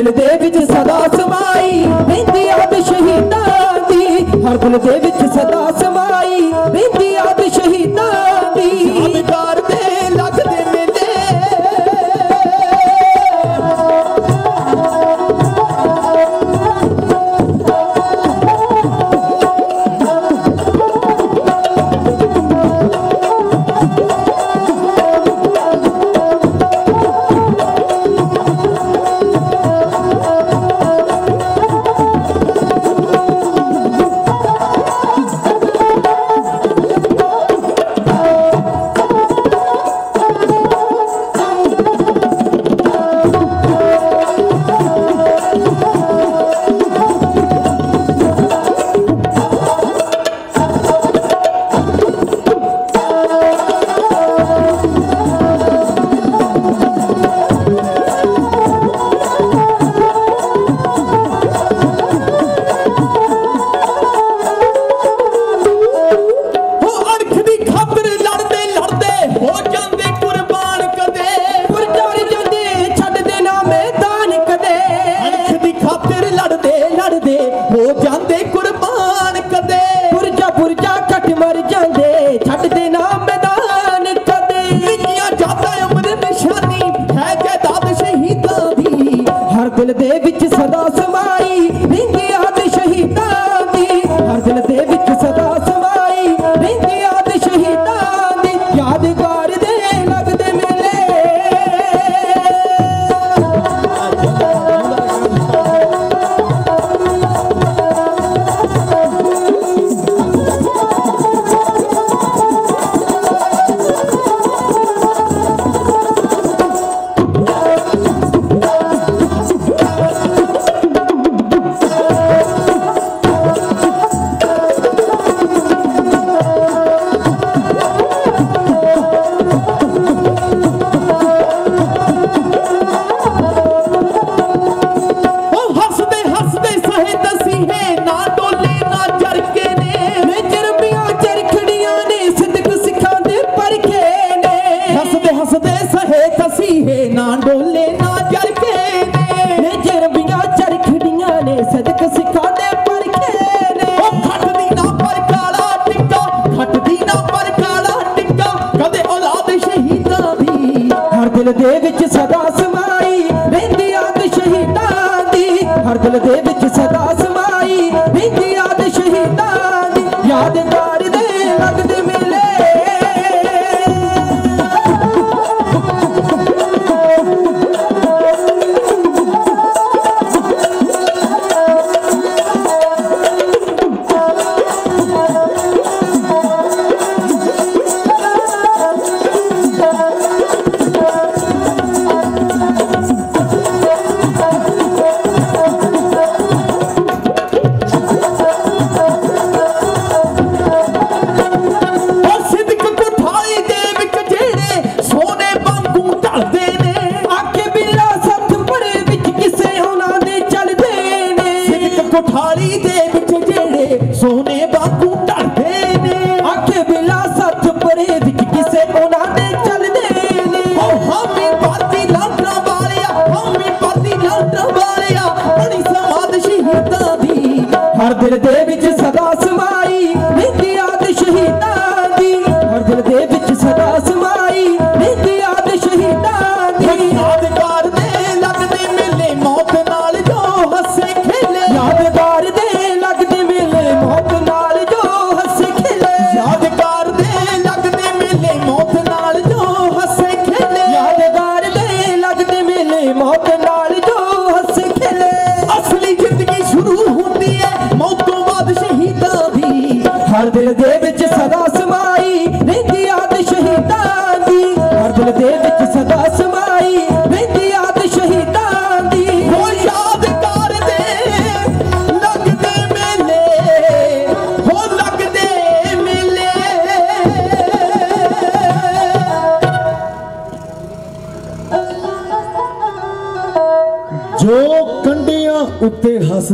ਦਿਲ ਦੇ ਵਿੱਚ ਸਦਾ ਸਮਾਈ ਬਿੰਦੀ ਆਦ ਸ਼ਹੀਦਾਂ ਦੀ ਹਰ ਦਿਲ ਦੇ ਵਿੱਚ ਸਦਾ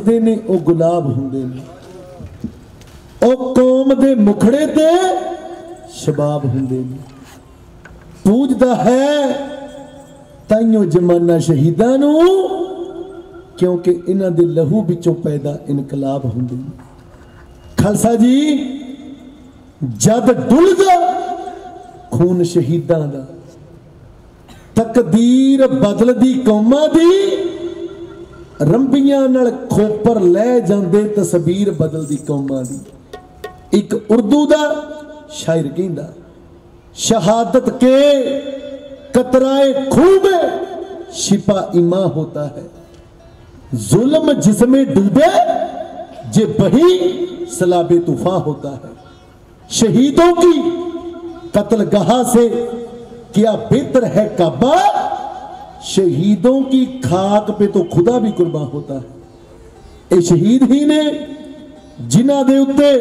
ਉੱਤੇ ਨੇ, ਉਹ ਗੁਲਾਬ ਹੁੰਦੇ ਨੇ। ਉਹ ਕੌਮ ਦੇ ਮੁਖੜੇ ਤੇ ਸ਼ਬਾਬ ਹੁੰਦੇ ਨੇ। ਪੂਜਦਾ ਹੈ, ਤਾਈਓ ਜਮਾਨਾ ਸ਼ਹੀਦਾਂ ਨੂੰ, ਕਿਉਂਕਿ ਇਹਨਾਂ ਦੇ ਲਹੂ ਵਿੱਚੋਂ ਪੈਦਾ ਇਨਕਲਾਬ ਹੁੰਦੇ ਨੇ। ਖਾਲਸਾ ਜੀ, ਜਦ ਡੁੱਲਦਾ, ਖੂਨ ਸ਼ਹੀਦਾਂ ਦਾ। ਤਕਦੀਰ ਬਦਲਦੀ ਕੌਮਾਂ ਦੀ رمبیاں نڑ کھوپر لے جاندے تصبیر بدل دی قوماں دی ایک اردو دا شاعر کہندا شہادت کے کترائے خوب شپا ایما ہوتا ہے ظلم جس میں ڈوبے جے بہی سلاب طوفان ہوتا ہے شہیدوں کی قتل گہا سے کیا بہتر ہے کعبہ शहीदों की खाक पे तो खुदा भी कुर्बान होता है ਇਹ ਸ਼ਹੀਦ ਹੀ ਨੇ ਜਿਨ੍ਹਾਂ ਦੇ ਉੱਤੇ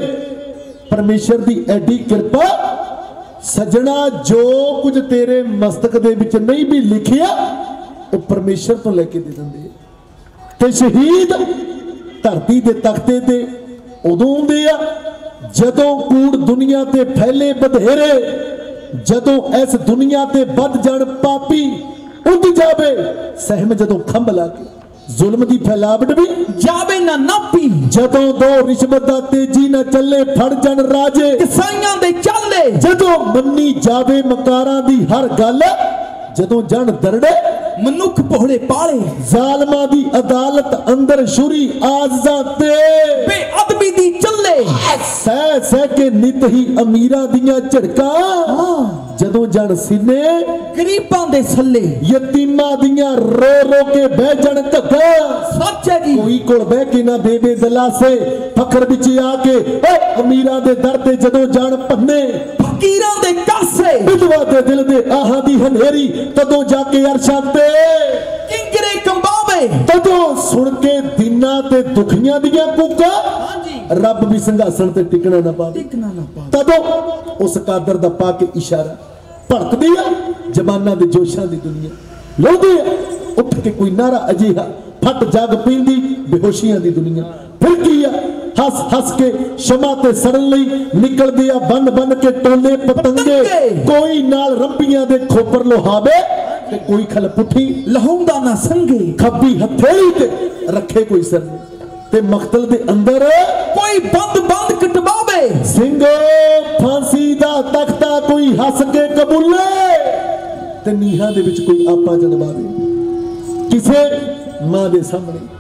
ਪਰਮੇਸ਼ਰ ਦੀ ਐਡੀ ਕਿਰਪਾ ਸਜਣਾ ਜੋ ਕੁਝ ਤੇਰੇ ਮਸਤਕ ਦੇ ਵਿੱਚ ਨਹੀਂ ਵੀ ਲਿਖਿਆ ਉਹ ਪਰਮੇਸ਼ਰ ਤੋਂ ਲੈ ਕੇ ਦੇ ਦਿੰਦੇ ਆ ਤੇ ਸ਼ਹੀਦ ਧਰਤੀ ਦੇ ਤਖਤੇ ਤੇ ਉਦੋਂ ਹੁੰਦੇ ਆ ਜਦੋਂ ਕੂੜ ਦੁਨੀਆ ਤੇ ਫੈਲੇ ਬਧੇਰੇ ਜਦੋਂ ਇਸ ਦੁਨੀਆ ਤੇ ਵੱਧ ਜਾਣ ਪਾਪੀ ਉੱਡ ਜਾਵੇ। ਸਹਿਮ ਜਦੋਂ ਖੰਭ ਲਾ ਕੇ ਜ਼ੁਲਮ ਦੀ ਫੈਲਾਵਟ ਵੀ ਜਾਵੇ ਨਾ ਨਾਪੀ। ਜਦੋਂ ਦੋ ਰਿਸ਼ਵਤ ਦਾ ਤੇਜ਼ੀ ਨਾ ਚੱਲੇ ਫੜ ਜਣ ਰਾਜੇ। ਕਿਸਾਈਆਂ ਦੇ ਚੱਲੇ ਜਦੋਂ ਮੰਨੀ ਜਾਵੇ ਮਕਾਰਾਂ ਦੀ ਹਰ ਗੱਲ ਜਦੋਂ ਜਣ ਦਰੜੇ ਮਨੁੱਖ ਭੋਲੇ ਪਾਲੇ। ਜ਼ਾਲਮਾਂ ਦੀ ਅਦਾਲਤ ਅੰਦਰ ਸ਼ੁਰੀ ਆਜ਼ਾ ਤੇ। ਬੇਅਦਬੀ ਦੀ ਚੱਲੇ। ਸਹਿ ਸਹਿ ਕੇ ਨਿਤ ਹੀ ਅਮੀਰਾਂ ਦੀਆਂ ਝੜਕਾਂ। ਜਦੋਂ ਜਣ ਸੀਨੇ ਗਰੀਬਾਂ ਦੇ ਸੱਲੇ। ਯਤੀਮਾਂ ਦੀਆਂ ਰੋ ਰੋ ਕੇ ਬਹਿ ਜਣ ਘੱਗਾ ਸੱਚ ਹੈ ਜੀ। ਕੋਈ ਕੋਲ ਬਹਿ ਕੇ ਨਾ ਦੇਵੇ ਦਲਾਸੇ। ਫਖਰ ਵਿੱਚ ਆ ਕੇ ਓ ਅਮੀਰਾਂ ਦੇ ਦਰ ਤੇ ਜਦੋਂ ਜਾਣ ਭੰਨੇ। ਫਕੀਰਾਂ ਦੇ ਕਾਸੇ ਵਿਧਵਾ ਦੇ ਦਿਲ ਦੇ ਆਹਾਂ ਦੀ ਹਨੇਰੀ ਤਦੋਂ ਜਾ ਕੇ ਅਰਸ਼ਾਂ ਤੇ ਕਿੰਗਰੇ ਕੰਬਾਵੇ ਤਦੋਂ ਸੁਣ ਕੇ ਦਿਨਾਂ ਤੇ ਦੁਖੀਆਂ ਦੀਆਂ ਕੂਕਾਂ ਹਾਂਜੀ ਰੱਬ ਵੀ ਸਿੰਘਾਸਣ ਤੇ ਟਿਕਣਾ ਨਾ ਪਾਵੇ ਟਿਕਣਾ ਨਾ ਪਾ ਤਦੋਂ ਉਸ ਕਾਦਰ ਦਾ ਪਾ ਕੇ ਇਸ਼ਾਰਾ ਭੜਕਦੀ ਆ ਜਮਾਨਾ ਦੇ ਜੋਸ਼ਾਂ ਦੀ ਦੁਨੀਆ ਲੋਦੀ ਆ ਉੱਠ ਕੇ ਕੋਈ ਨਾਰਾ ਅਜੀਹਾ ਫਟ ਜਗ ਪੀਂਦੀ ਬੇਹੋਸ਼ੀਆਂ ਦੀ ਦੁਨੀਆ ਫਿਰ ਕੀ ਆ ਹੱਸ ਹੱਸ ਕੇ ਸ਼ਮਾ ਤੇ ਸੜਨ ਲਈ ਨਿਕਲਦੇ ਆ ਬੰਨ ਬੰਨ ਕੇ ਟੋਲੇ ਪਤੰਗੇ। ਕੋਈ ਨਾਲ ਰੰਬੀਆਂ ਦੇ ਖੋਪਰ ਲੋਹਾਵੇ ਤੇ ਕੋਈ ਖਲ ਪੁੱਠੀ। ਲਹੂੰਦਾ ਨਾ ਸੰਗੇ। ਖੱਬੀ ਹਥੇਲੀ ਤੇ ਰੱਖੇ ਕੋਈ ਸਰ। ਤੇ ਮਖਤਲ ਦੇ ਅੰਦਰ ਕੋਈ ਬੰਦ ਬੰਦ ਕਟਵਾਵੇ। ਸਿੰਘੋ ਫਾਂਸੀ ਦਾ ਤਖਤਾ ਕੋਈ ਹੱਸ ਕੇ ਕਬੂਲੇ। ਤੇ ਨੀਹਾਂ ਦੇ ਵਿੱਚ ਕੋਈ ਆਪਾ ਜਨਮਾਵੇ ਕਿਸੇ ਮਾਂ ਦੇ ਸਾਹਮਣੇ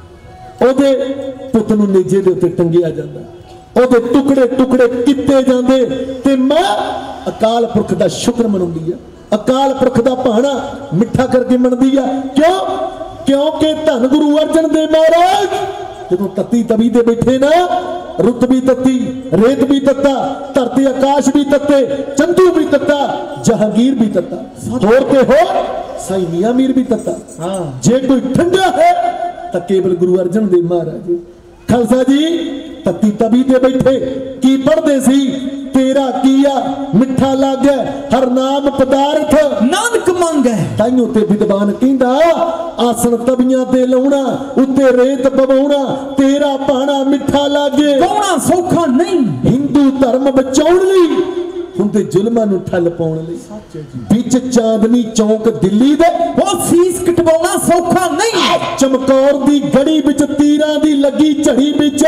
ਉਹਦੇ ਪੁੱਤ ਨੂੰ ਨੇਜੇ ਦੇ ਉੱਤੇ ਟੰਗਿਆ ਜਾਂਦਾ। ਉਹਦੇ ਟੁਕੜੇ ਟੁਕੜੇ ਕੀਤੇ ਜਾਂਦੇ ਤੇ ਮਾਂ ਅਕਾਲ ਪੁਰਖ ਦਾ ਸ਼ੁਕਰ ਮਨਾਉਂਦੀ ਆ। ਅਕਾਲ ਪੁਰਖ ਦਾ ਭਾਣਾ ਮਿੱਠਾ ਕਰਕੇ ਮੰਨਦੀ ਆ। ਕਿਉਂ? ਕਿਉਂਕਿ ਧੰਨ ਗੁਰੂ ਅਰਜਨ ਦੇਵ ਮਹਾਰਾਜ ਜਦੋਂ ਤੱਤੀ ਤਵੀ ਤੇ ਬੈਠੇ ਨਾ ਰੁੱਤ ਵੀ ਤੱਤੀ ਰੇਤ ਵੀ ਤੱਤਾ ਧਰਤੀ ਆਕਾਸ਼ ਵੀ ਤੱਤੇ ਚੰਦੂ ਵੀ ਤੱਤਾ ਜਹਾਂਗੀਰ ਵੀ ਤੱਤਾ। ਹੋਰ ਤੇ ਹੋਰ ਸਾਈ ਮੀਆਂ ਮੀਰ ਵੀ ਤੱਤਾ। ਹਾਂ। ਜੇ ਕੋਈ ਠੰਡਾ ਹੈ ਤਾਂ ਕੇਵਲ ਗੁਰੂ ਅਰਜਨ ਦੇਵ ਮਹਾਰਾਜ। ਖਾਲਸਾ ਜੀ ਤੱਤੀ ਤਵੀ ਤੇ ਬੈਠੇ ਕੀ ਪੜਦੇ ਸੀ? ਤੇਰਾ ਕੀਆ ਮਿੱਠਾ ਲੱਗੈ ਹਰ ਨਾਮ ਪਦਾਰਥ। ਨਾਨਕ ਮੰਗੈ। ਤਾਈਓ ਤੇ ਵਿਦਵਾਨ ਕਹਿੰਦਾ ਆਸਣ ਤਵੀਆਂ ਤੇ ਲਾਉਣਾ ਉੱਤੇ ਰੇਤ ਪਵਾਉਣਾ ਤੇਰਾ ਪਾਣਾ ਮਿੱਠਾ ਲਾਗੇ। ਕੌਣਾ ਸੌਖਾ ਨਹੀਂ। ਹਿੰਦੂ ਧਰਮ ਬਚਾਉਣ ਲਈ ਹੁੰਦੇ ਜ਼ੁਲਮਾਂ ਨੂੰ ਠੱਲ ਪਾਉਣ ਲਈ। ਵਿੱਚ ਚਾਂਦਨੀ ਚੌਂਕ ਦਿੱਲੀ ਦੇ ਉਹ ਸੀਸ ਕਟਵਾਉਣਾ ਸੌਖਾ ਨਹੀਂ। ਚਮਕੌਰ ਦੀ ਗੜੀ ਵਿੱਚ ਤੀਰਾਂ ਦੀ ਲੱਗੀ ਝੜੀ ਵਿੱਚ।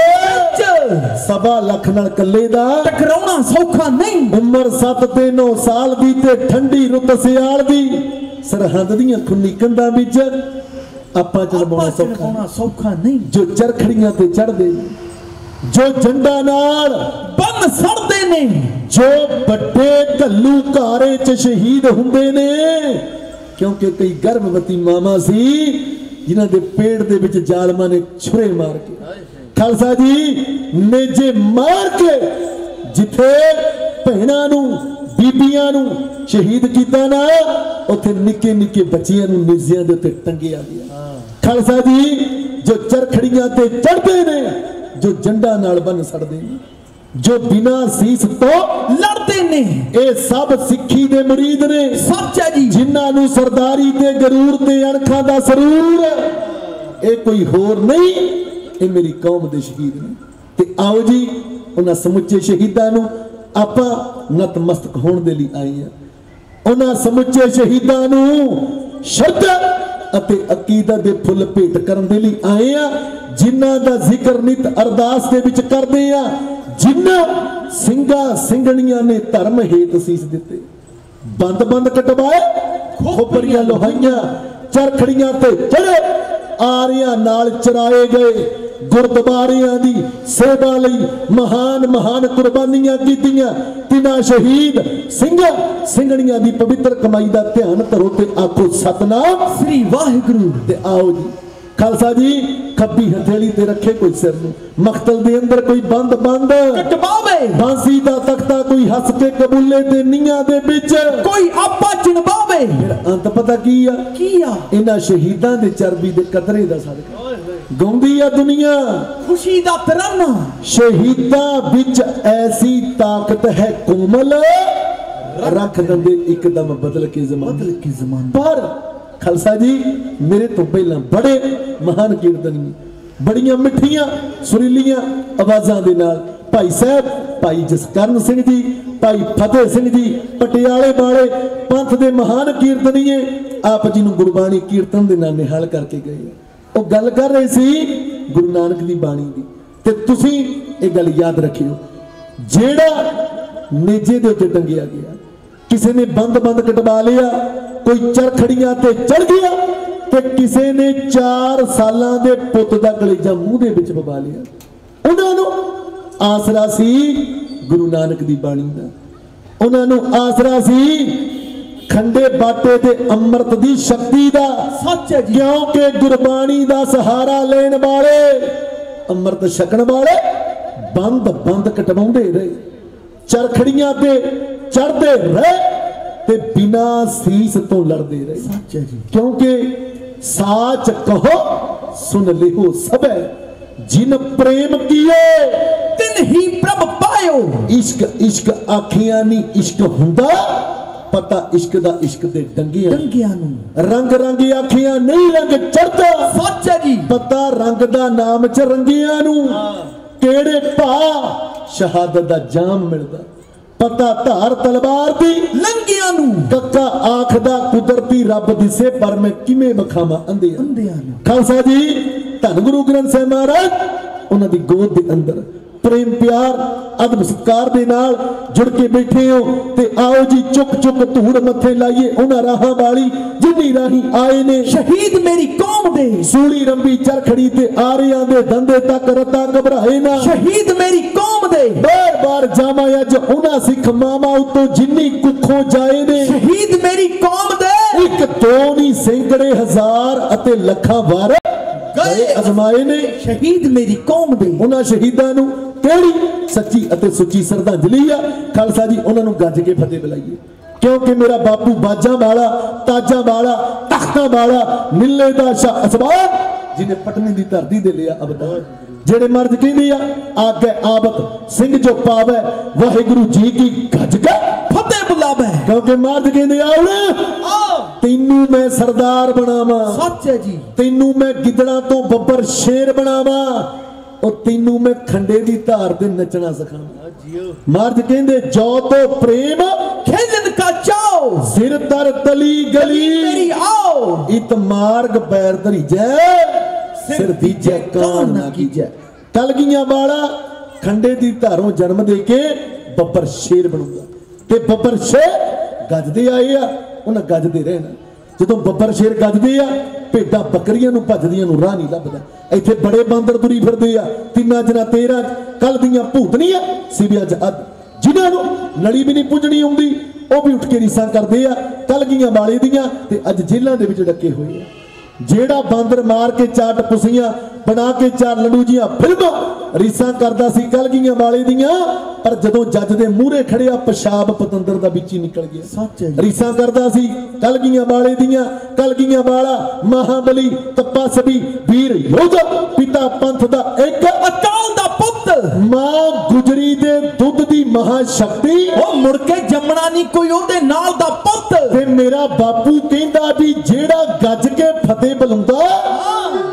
ਸਵਾ ਲੱਖ ਨਾਲ ਕੱਲੇ ਦਾ। ਟਕਰਾਉਣਾ ਸੌਖਾ ਨਹੀਂ। ਉਮਰ 7 ਤੇ 9 ਸਾਲ ਦੀ ਤੇ ਠੰਡੀ ਰੁੱਤ ਸਿਆਲ ਦੀ। ਸਰਹੰਦ ਦੀਆਂ ਖੁੰਨੀ ਕੰਧਾਂ ਵਿੱਚ ਆਪਾਂ ਚਲਵਾਉਣਾ ਸੌਖਾ। ਨਹੀਂ। ਜੋ ਚਰਖੜੀਆਂ ਤੇ ਚੜਦੇ ਜੋ ਝੰਡਾ ਨਾਲ ਬੰਨ ਸੜਦੇ ਨੇ ਜੋ ਵੱਡੇ ਘੱਲੂ ਘਾਰੇ ਚ ਸ਼ਹੀਦ ਹੁੰਦੇ ਨੇ ਕਿਉਂਕਿ ਕਈ ਗਰਭਵਤੀ ਮਾਮਾ ਸੀ ਜਿਨ੍ਹਾਂ ਦੇ ਪੇਟ ਦੇ ਵਿੱਚ ਜ਼ਾਲਮਾਂ ਨੇ ਛੁਰੇ ਮਾਰ ਕੇ। ਖਾਲਸਾ ਜੀ ਨੇਜੇ ਮਾਰ ਕੇ ਜਿੱਥੇ ਭੈਣਾਂ ਨੂੰ ਬੀਬੀਆਂ ਨੂੰ ਸ਼ਹੀਦ ਕੀਤਾ ਨਾ ਉੱਥੇ ਨਿੱਕੇ ਨਿੱਕੇ ਬੱਚਿਆਂ ਨੂੰ ਨਿਜ਼ਿਆਂ ਦੇ ਉੱਤੇ ਟੰਗਿਆ ਗਿਆ। ਖਾਲਸਾ ਜੀ ਜੋ ਚਰਖੜੀਆਂ ਤੇ ਚੜਦੇ ਨੇ ਜੋ ਜੰਡਾ ਨਾਲ ਬੰਨ ਸੜਦੇ ਨੇ ਜੋ ਬਿਨਾ ਸੀਸ ਤੋਂ ਲੜਦੇ ਨੇ। ਇਹ ਸਭ ਸਿੱਖੀ ਦੇ ਮੁਰੀਦ ਨੇ। ਸੱਚ ਹੈ ਜੀ। ਜਿਨ੍ਹਾਂ ਨੂੰ ਸਰਦਾਰੀ ਤੇ ਗਰੂਰ ਤੇ ਅਣਖਾਂ ਦਾ ਸਰੂਰ ਇਹ ਕੋਈ ਹੋਰ ਨਹੀਂ ਇਹ ਮੇਰੀ ਕੌਮ ਦੇ ਸ਼ਹੀਦ ਨੇ। ਤੇ ਆਓ ਜੀ ਉਹਨਾਂ ਸਮੁੱਚੇ ਸ਼ਹੀਦਾਂ ਨੂੰ ਆਪਾਂ ਨਤਮਸਤਕ ਹੋਣ ਦੇ ਲਈ ਆਏ ਆ ਉਹਨਾਂ ਸਮੁੱਚੇ ਸ਼ਹੀਦਾਂ ਨੂੰ ਸ਼ਰਧਾ ਅਤੇ ਅਕੀਦਤ ਦੇ ਫੁੱਲ ਭੇਟ ਕਰਨ ਦੇ ਲਈ ਆਏ ਆ, ਜਿਨ੍ਹਾਂ ਦਾ ਜ਼ਿਕਰ ਨਿਤ ਅਰਦਾਸ ਦੇ ਵਿੱਚ ਕਰਦੇ ਆ, ਜਿਨ੍ਹਾਂ ਸਿੰਘਾਂ ਸਿੰਘਣੀਆਂ ਨੇ ਧਰਮ ਹੇਤ ਸੀਸ ਦਿੱਤੇ। ਬੰਦ ਬੰਦ ਕਟਵਾਏ, ਖੋਪਰੀਆਂ ਲੋਹਾਈਆਂ, ਚਰਖੜੀਆਂ ਤੇ ਚੜੇ ਆਰਿਆਂ ਨਾਲ ਚਰਾਏ ਗਏ। ਗੁਰਦੁਆਰਿਆਂ ਦੀ ਸੇਵਾ ਲਈ ਮਹਾਨ ਮਹਾਨ ਕੁਰਬਾਨੀਆਂ ਕੀਤੀਆਂ। ਤਿਨਾਂ ਸ਼ਹੀਦ ਸਿੰਘਾਂ ਸਿੰਘਣੀਆਂ ਦੀ ਪਵਿੱਤਰ ਕਮਾਈ ਦਾ ਧਿਆਨ ਧਰੋ ਤੇ ਆਖੋ ਸਤਨਾਮ। ਸ੍ਰੀ ਵਾਹਿਗੁਰੂ। ਤੇ ਆਓ ਜੀ। ਖਾਲਸਾ ਜੀ ਖੱਬੀ ਹਥੇਲੀ ਤੇ ਰੱਖੇ ਕੋਈ ਸਿਰ ਨੂੰ। ਮਖਤਲ ਦੇ ਅੰਦਰ ਕੋਈ ਬੰਦ ਬੰਦ। ਕਟਵਾਵੇ। ਫਾਂਸੀ ਦਾ ਤਖਤਾ ਕੋਈ ਹੱਸ ਕੇ ਕਬੂਲੇ ਤੇ ਨੀਆਂ ਦੇ ਵਿੱਚ। ਕੋਈ ਆਪਾ ਚਿਣਵਾਵੇ। ਅੰਤ ਪਤਾ ਕੀ ਆ? ਕੀ ਆ? ਇਹਨਾਂ ਸ਼ਹੀਦਾਂ ਦੇ ਚਰਬੀ ਦੇ ਕਤਰੇ ਦਾ ਸਦਕਾ। ਗਾਉਂਦੀ ਆ ਦੁਨੀਆ। ਖੁਸ਼ੀ ਦਾ ਤਰਾਨਾ। ਸ਼ਹੀਦਾਂ ਵਿੱਚ ਐਸੀ ਤਾਕਤ ਹੈ ਕੋਮਲ। ਰੱਖ ਦਿੰਦੇ ਇੱਕਦਮ ਬਦਲ ਕੇ ਜ਼ਮਾਨ। ਬਦਲ ਕੇ ਜ਼ਮਾਨ। ਪਰ ਖਾਲਸਾ ਜੀ, ਮੇਰੇ ਤੋਂ ਪਹਿਲਾਂ ਬੜੇ ਮਹਾਨ ਕੀਰਤਨੀ, ਬੜੀਆਂ ਮਿੱਠੀਆਂ, ਸੁਰੀਲੀਆਂ ਆਵਾਜ਼ਾਂ ਦੇ ਨਾਲ ਭਾਈ ਸਾਹਿਬ, ਭਾਈ ਜਸਕਰਨ ਸਿੰਘ ਜੀ, ਭਾਈ ਫਤਿਹ ਸਿੰਘ ਜੀ, ਪਟਿਆਲੇ ਵਾਲੇ ਪੰਥ ਦੇ ਮਹਾਨ ਕੀਰਤਨੀਏ, ਆਪ ਜੀ ਨੂੰ ਗੁਰਬਾਣੀ ਕੀਰਤਨ ਦੇ ਨਾਲ ਨਿਹਾਲ ਕਰਕੇ ਗਏ ਉਹ ਗੱਲ ਕਰ ਰਹੇ ਸੀ ਗੁਰੂ ਨਾਨਕ ਦੀ ਬਾਣੀ ਦੀ। ਤੇ ਤੁਸੀਂ ਇਹ ਗੱਲ ਯਾਦ ਰੱਖਿਓ, ਜਿਹੜਾ ਨੇਜੇ ਦੇ ਉੱਤੇ ਟੰਗਿਆ ਗਿਆ, ਕਿਸੇ ਨੇ ਬੰਦ ਬੰਦ ਕਟਵਾ ਲਿਆ ਕੋਈ ਚਰਖੜੀਆਂ ਤੇ ਚੜ ਗਿਆ ਤੇ ਕਿਸੇ ਨੇ 4 ਸਾਲਾਂ ਦੇ ਪੁੱਤ ਦਾ ਕਲੇਜਾ ਮੂੰਹ ਦੇ ਵਿੱਚ ਪਵਾ ਲਿਆ। ਉਹਨਾਂ ਨੂੰ ਆਸਰਾ ਸੀ ਗੁਰੂ ਨਾਨਕ ਦੀ ਬਾਣੀ ਦਾ। ਉਹਨਾਂ ਨੂੰ ਆਸਰਾ ਸੀ ਖੰਡੇ ਬਾਟੇ ਤੇ ਅੰਮ੍ਰਿਤ ਦੀ ਸ਼ਕਤੀ ਦਾ। ਸੱਚ ਹੈ ਕਿਉਂਕਿ ਗੁਰਬਾਣੀ ਦਾ ਸਹਾਰਾ ਲੈਣ ਵਾਲੇ ਅੰਮ੍ਰਿਤ ਛਕਣ ਵਾਲੇ ਬੰਦ ਬੰਦ ਕਟਵਾਉਂਦੇ ਰਹੇ। ਚਰਖੜੀਆਂ ਤੇ ਚੜਦੇ ਰਹੇ। ਬਿਨਾ ਸੀਸ ਤੋਂ ਲੜਦੇ ਰਹੇ। ਸੱਚ ਹੈ ਜੀ। ਕਿਉਂਕਿ ਸਾਚ ਕਹੋ ਸੁਨ ਲਿਓ ਸਭੈ। ਜਿਨ ਪ੍ਰੇਮ ਕੀਏ ਤਿਨ ਹੀ ਪ੍ਰਭ ਪਾਇਓ। ਇਸ਼ਕ ਇਸ਼ਕ ਆਖੀਆਂ ਨਹੀਂ ਇਸ਼ਕ ਹੁੰਦਾ। ਪਤਾ ਇਸ਼ਕ ਦਾ ਇਸ਼ਕ ਦੇ ਡੰਗੀਆਂ। ਟੰਗਿਆਂ ਨੂੰ। ਰੰਗ ਰੰਗ ਆਖੀਆਂ ਨਹੀਂ ਰੰਗ ਚੜਦਾ। ਸੱਚ ਹੈ ਜੀ। ਪਤਾ ਰੰਗ ਦਾ ਨਾਮ ਚ ਰੰਗੀਆਂ ਨੂੰ। ਕਿਹੜੇ ਭਾ ਸ਼ਹਾਦਤ ਦਾ ਜਾਮ ਮਿਲਦਾ। ਪਤਾ ਧਾਰ ਤਲਵਾਰ ਦੀ ਲੰਗਿਆਂ ਨੂੰ। ਕੱਕਾ ਆਖਦਾ ਕੁਦਰਤੀ ਰੱਬ ਦਿਸੇ ਪਰ ਮੈਂ ਕਿਵੇਂ ਅੰਧਿਆਂ ਅੰਧਿਆਂ ਨੂੰ। ਖਾਲਸਾ ਜੀ ਧੰਨ ਗੁਰੂ ਗ੍ਰੰਥ ਸਾਹਿਬ ਮਹਾਰਾਜ ਉਹਨਾਂ ਦੀ ਗੋਦ ਦੇ ਅੰਦਰ ਪ੍ਰੇਮ ਪਿਆਰ ਅਦਬ ਸਤਕਾਰ ਦੇ ਨਾਲ ਜੁੜ ਕੇ ਬੈਠੇ ਹੋ ਤੇ ਆਓ ਜੀ ਚੁੱਕ ਚੁੱਕ ਧੂੜ ਮੱਥੇ ਲਾਈਏ ਉਹਨਾਂ ਰਾਹਾਂ ਵਾਲੀ ਜਿੰਨੀ ਰਾਹੀਂ ਆਏ ਨੇ। ਸ਼ਹੀਦ ਮੇਰੀ ਕੌਮ ਦੇ। ਸੂਲੀ ਰੰਬੀ ਚਰਖੜੀ ਤੇ ਆਰਿਆਂ ਦੇ ਦੰਦੇ ਤੱਕ ਰਤਾ ਘਬਰਾਏ ਨਾ। ਸ਼ਹੀਦ ਮੇਰੀ ਕੌਮ ਦੇ। ਬਾਰ ਬਾਰ ਜਾਵਾਂ ਅੱਜ ਉਹਨਾਂ ਸਿੱਖ ਮਾਮਾ ਉਤੋਂ ਜਿੰਨੀ ਕੁੱਖੋਂ ਜਾਏ ਨੇ। ਸ਼ਹੀਦ ਮੇਰੀ ਕੌਮ ਦੇ। ਇੱਕ ਦੋ ਨਹੀਂ ਸੈਂਕੜੇ ਹਜ਼ਾਰ ਅਤੇ ਲੱਖਾਂ ਵਾਰ ਗਏ ਅਜ਼ਮਾਏ ਨੇ। ਸ਼ਹੀਦ ਮੇਰੀ ਕੌਮ ਦੇ। ਉਹਨਾਂ ਸ਼ਹੀਦਾਂ ਨੂੰ ਕਿਹੜੀ ਸੱਚੀ ਅਤੇ ਸੁੱਚੀ ਸ਼ਰਧਾਂਜਲੀ ਆ? ਖਾਲਸਾ ਜੀ ਉਹਨਾਂ ਨੂੰ ਗੱਜ ਕੇ ਫਤਿਹ ਬੁਲਾਈਏ। ਕਿਉਂਕਿ ਮੇਰਾ ਬਾਪੂ ਬਾਜਾਂ ਵਾਲਾ ਤਾਜਾਂ ਵਾਲਾ ਤਖਤਾਂ ਵਾਲਾ ਨਿੱਲੇ ਦਾ ਸ਼ਾਹ ਅਸਬਾਬ ਜਿਹਨੇ ਪਟਨੇ ਦੀ ਧਰਤੀ ਦੇ ਲਿਆ ਅਬਦਾਨ ਜਿਹੜੇ ਮਰਦ ਕਹਿੰਦੇ ਆ ਆਗੇ ਆਬਤ ਸਿੰਘ ਜੋ ਪਾਵੇ ਵਾਹਿਗੁਰੂ ਜੀ ਕੀ ਗੱਜ ਕੇ ਫਤਿਹ ਬੁਲਾਵੇ। ਕਿਉਂਕਿ ਮਰਦ ਕਹਿੰਦੇ ਆ ਆ ਤੈਨੂੰ ਮੈਂ ਸਰਦਾਰ ਬਣਾਵਾਂ। ਸੱਚ ਹੈ ਜੀ। ਤੈਨੂੰ ਮੈਂ ਗਿੱਦੜਾਂ ਤੋਂ ਬੱਬਰ ਸ਼ੇਰ ਬਣਾਵਾਂ। ਉਹ ਤੈਨੂੰ ਮੈਂ ਖੰਡੇ ਦੀ ਧਾਰ ਤੇ ਨੱਚਣਾ ਸਿਖਾਵਾਂ ਮਰਦ ਕਹਿੰਦੇ ਜੋ ਤੋਂ ਪ੍ਰੇਮ ਖੇਲਨ ਕਾ ਚਾਓ ਸਿਰ ਦਰ ਤਲੀ ਮੇਰੀ ਗਲੀ ਆਓ। ਇਤ ਮਾਰਗ ਪੈਰ ਧਰੀ ਜੈ। ਸਿਰ ਦੀਜੈ ਕਾਨ ਨਾ ਕੀਜੈ। ਕਲਗੀਆਂ ਵਾਲਾ ਖੰਡੇ ਦੀ ਧਾਰੋਂ ਜਨਮ ਦੇ ਕੇ ਬੱਬਰ ਸ਼ੇਰ ਬਣੂਗਾ। ਤੇ ਬੱਬਰ ਸ਼ੇਰ ਗੱਜਦੇ ਆਏ ਆ ਉਹਨਾਂ ਗੱਜਦੇ ਰਹਿਣਾ। ਜਦੋਂ ਬੱਬਰ ਸ਼ੇਰ ਗੱਜਦੇ ਆ, ਭੇਡਾਂ ਬੱਕਰੀਆਂ ਨੂੰ ਭੱਜਦੀਆਂ ਨੂੰ ਰਾਹ ਨਹੀਂ ਲੱਭਦਾ। ਇੱਥੇ ਬੜੇ ਬਾਂਦਰ ਤੁਰੀ ਫਿਰਦੇ ਆ, ਤਿੰਨਾਂ ਜਨਾ ਤੇਰਾਂ ਕੱਲ ਦੀਆਂ ਭੂਤਨੀਆਂ ਸਿਵਿਆਂ ਚ ਅੱਧ। ਜਿਨ੍ਹਾਂ ਨੂੰ ਨਲੀ ਵੀ ਨਹੀਂ ਪੁੱਜਣੀ ਆਉਂਦੀ, ਉਹ ਵੀ ਉੱਠ ਕੇ ਰੀਸਾਂ ਕਰਦੇ ਆ ਕਲਗੀਆਂ ਵਾਲੇ ਦੀਆਂ ਤੇ ਅੱਜ ਜੇਲ੍ਹਾਂ ਦੇ ਵਿੱਚ ਡੱਕੇ ਹੋਏ ਆ। ਜਿਹੜਾ ਬਾਂਦਰ ਮਾਰ ਕੇ ਚਾਟ ਪੁਸੀਆਂ ਬਣਾ ਕੇ ਚਾਰ ਲੰਡੂ ਜੀਆਂ ਫਿਲਮਾਂ ਰੀਸਾਂ ਕਰਦਾ ਸੀ ਕਲਗੀਆਂ ਵਾਲੇ ਦੀਆਂ ਪਰ ਜਦੋਂ ਜੱਜ ਦੇ ਮੂਹਰੇ ਖੜਿਆ ਪਿਸ਼ਾਬ ਪਤੰਦਰ ਦਾ ਵਿੱਚ ਹੀ ਨਿਕਲ ਗਿਆ। ਸੱਚ ਹੈ ਰੀਸਾਂ ਕਰਦਾ ਸੀ ਕਲਗੀਆਂ ਵਾਲੇ ਦੀਆਂ ਕਲਗੀਆਂ ਵਾਲਾ ਮਹਾਬਲੀ ਤਪਸਵੀ ਵੀਰ ਯੋਧਾ ਪਿਤਾ ਪੰਥ ਦਾ ਇੱਕ ਅਕਾਲ ਦਾ ਪੁੱਤ। ਮਾਂ ਗੁਜਰੀ ਦੇ ਦੁੱਧ ਦੀ ਮਹਾ ਸ਼ਕਤੀ ਉਹ ਮੁੜ ਕੇ ਜੰਮਣਾ ਨਹੀਂ ਕੋਈ ਉਹਦੇ ਨਾਲ ਦਾ ਪੁੱਤ। ਤੇ ਮੇਰਾ ਬਾਪੂ ਕਹਿੰਦਾ ਵੀ ਜਿਹੜਾ ਗੱਜ ਕੇ ਫਤਿਹ ਬੁਲਾਉਂਦਾ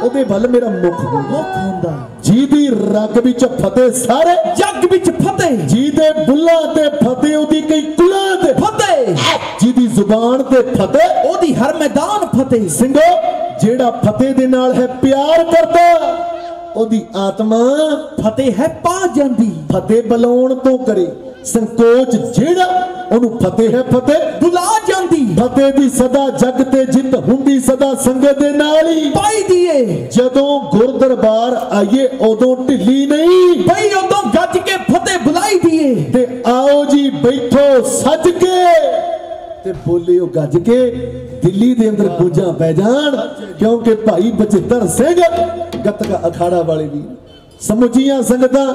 ਉਹਦੇ ਵੱਲ ਮੇਰਾ ਮੁਖ ਮੁੱਖ ਹੁੰਦਾ। ਜਿਹਦੀ ਰਗ ਵਿੱਚ ਫਤਿਹ ਸਾਰੇ ਜੱਗ ਵਿੱਚ ਫਤਿਹ। ਜਿਹਦੇ ਬੁੱਲਾਂ ਤੇ ਫਤਿਹ ਉਹਦੀ ਕਈ ਕੁਲਾਂ ਤੇ ਫਤਿਹ। ਜਿਹਦੀ ਜ਼ੁਬਾਨ ਤੇ ਫਤਿਹ ਉਹਦੀ ਹਰ ਮੈਦਾਨ ਫਤਿਹ। ਸਿੰਘੋ ਜਿਹੜਾ ਫਤਿਹ ਦੇ ਨਾਲ ਹੈ ਪਿਆਰ ਕਰਦਾ ਉਹਦੀ ਆਤਮਾ ਫਤਿਹ ਹੈ ਪਾ ਜਾਂਦੀ। ਫਤਿਹ ਬੁਲਾਉਣ ਤੋਂ ਕਰੇ। ਸੰਕੋਚ ਜਿਹੜਾ ਉਹਨੂੰ ਫਤਿਹ ਹੈ ਫਤਿਹ ਬੁਲਾ ਜਾਂਦੀ। ਫਤਿਹ ਦੀ ਸਦਾ ਜਗ ਤੇ ਜਿੱਤ ਹੁੰਦੀ ਸਦਾ ਸੰਗਤ ਦੇ ਨਾਲ ਹੀ। ਪਾਈ ਦੀਏ। ਜਦੋਂ ਗੁਰਦਰਬਾਰ ਆਈਏ ਉਦੋਂ ਢਿੱਲੀ ਨਹੀਂ। ਬਈ ਉਦੋਂ ਗੱਜ ਕੇ ਫਤਿਹ ਬੁਲਾਈ ਦੀਏ। ਤੇ ਆਓ ਜੀ ਬੈਠੋ ਸੱਜ ਕੇ। ਤੇ ਬੋਲਿਓ ਗੱਜ ਕੇ ਦਿੱਲੀ ਦੇ ਅੰਦਰ ਗੂੰਜਾਂ ਪੈ ਜਾਣ। ਕਿਉਂਕਿ ਭਾਈ ਬਚਿੱਤਰ ਸਿੰਘ ਗੱਤਕਾ ਅਖਾੜਾ ਵਾਲੇ ਵੀ ਸਮੁੱਚੀਆਂ ਸੰਗਤਾਂ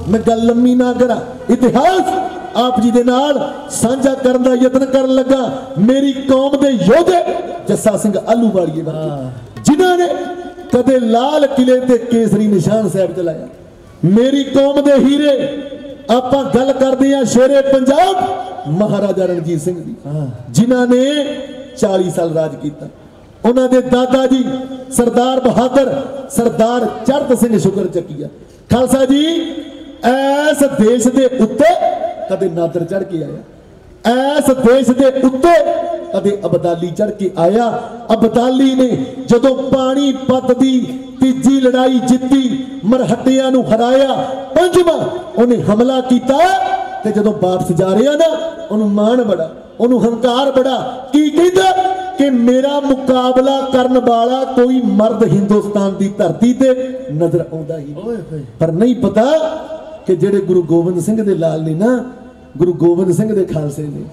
ਮੈਂ ਗੱਲ ਲੰਮੀ ਨਾ ਕਰਾਂ। ਇਤਿਹਾਸ ਆਪ ਜੀ ਦੇ ਨਾਲ ਸਾਂਝਾ ਕਰਨ ਦਾ ਯਤਨ ਕਰਨ ਲੱਗਾ। ਮੇਰੀ ਕੌਮ ਦੇ ਯੋਧੇ ਜੱਸਾ ਸਿੰਘ ਆਲੂਵਾਲੀਏ ਵਰਗੇ। ਜਿਨ੍ਹਾਂ ਨੇ ਕਦੇ ਲਾਲ ਕਿਲੇ ਤੇ ਕੇਸਰੀ ਨਿਸ਼ਾਨ ਸਾਹਿਬ ਚਲਾਇਆ। ਮੇਰੀ ਕੌਮ ਦੇ ਹੀਰੇ ਆਪਾਂ ਗੱਲ ਕਰਦੇ ਆ ਸ਼ੇਰੇ ਪੰਜਾਬ ਮਹਾਰਾਜਾ ਰਣਜੀਤ ਸਿੰਘ ਦੀ। ਜਿਨ੍ਹਾਂ ਨੇ 40 ਸਾਲ ਰਾਜ ਕੀਤਾ। ਉਹਨਾਂ ਦੇ ਦਾਦਾ ਜੀ ਸਰਦਾਰ ਬਹਾਦਰ ਸਰਦਾਰ ਚੜਤ ਸਿੰਘ ਸ਼ੁਕਰ ਚੱਕੀਆ। ਖਾਲਸਾ ਜੀ ਐਸ ਦੇਸ਼ ਦੇ ਉੱਤੇ ਕਦੇ ਨਾਦਰ ਚੜ ਕੇ ਆਇਆ। ਐਸ ਦੇਸ਼ ਦੇ ਉੱਤੇ ਕਦੇ ਅਬਦਾਲੀ ਚੜ ਕੇ ਆਇਆ। ਅਬਦਾਲੀ ਨੇ ਜਦੋਂ ਪਾਣੀ ਪੱਤ ਦੀ ਤੀਜੀ ਲੜਾਈ ਜਿੱਤੀ ਮਰਹੱਟਿਆਂ ਨੂੰ ਹਰਾਇਆ ਪੰਜਵਾਂ ਉਹਨੇ ਹਮਲਾ ਕੀਤਾ ਤੇ ਜਦੋਂ ਵਾਪਸ ਜਾ ਰਿਹਾ ਨਾ ਉਹਨੂੰ ਮਾਣ ਬੜਾ ਉਹਨੂੰ ਹੰਕਾਰ ਬੜਾ। ਕੀ ਕਹਿੰਦਾ ਕਿ ਮੇਰਾ ਮੁਕਾਬਲਾ ਕਰਨ ਵਾਲਾ ਕੋਈ ਮਰਦ ਹਿੰਦੁਸਤਾਨ ਦੀ ਧਰਤੀ ਤੇ ਨਜ਼ਰ ਆਉਂਦਾ ਹੀ ਨਹੀਂ। ਪਰ ਨਹੀਂ ਪਤਾ ਕਿ ਜਿਹੜੇ ਗੁਰੂ ਗੋਬਿੰਦ ਸਿੰਘ ਦੇ ਲਾਲ ਨੇ ਨਾ ਗੁਰੂ ਗੋਬਿੰਦ ਸਿੰਘ ਦੇ ਖਾਲਸੇ ਨੇ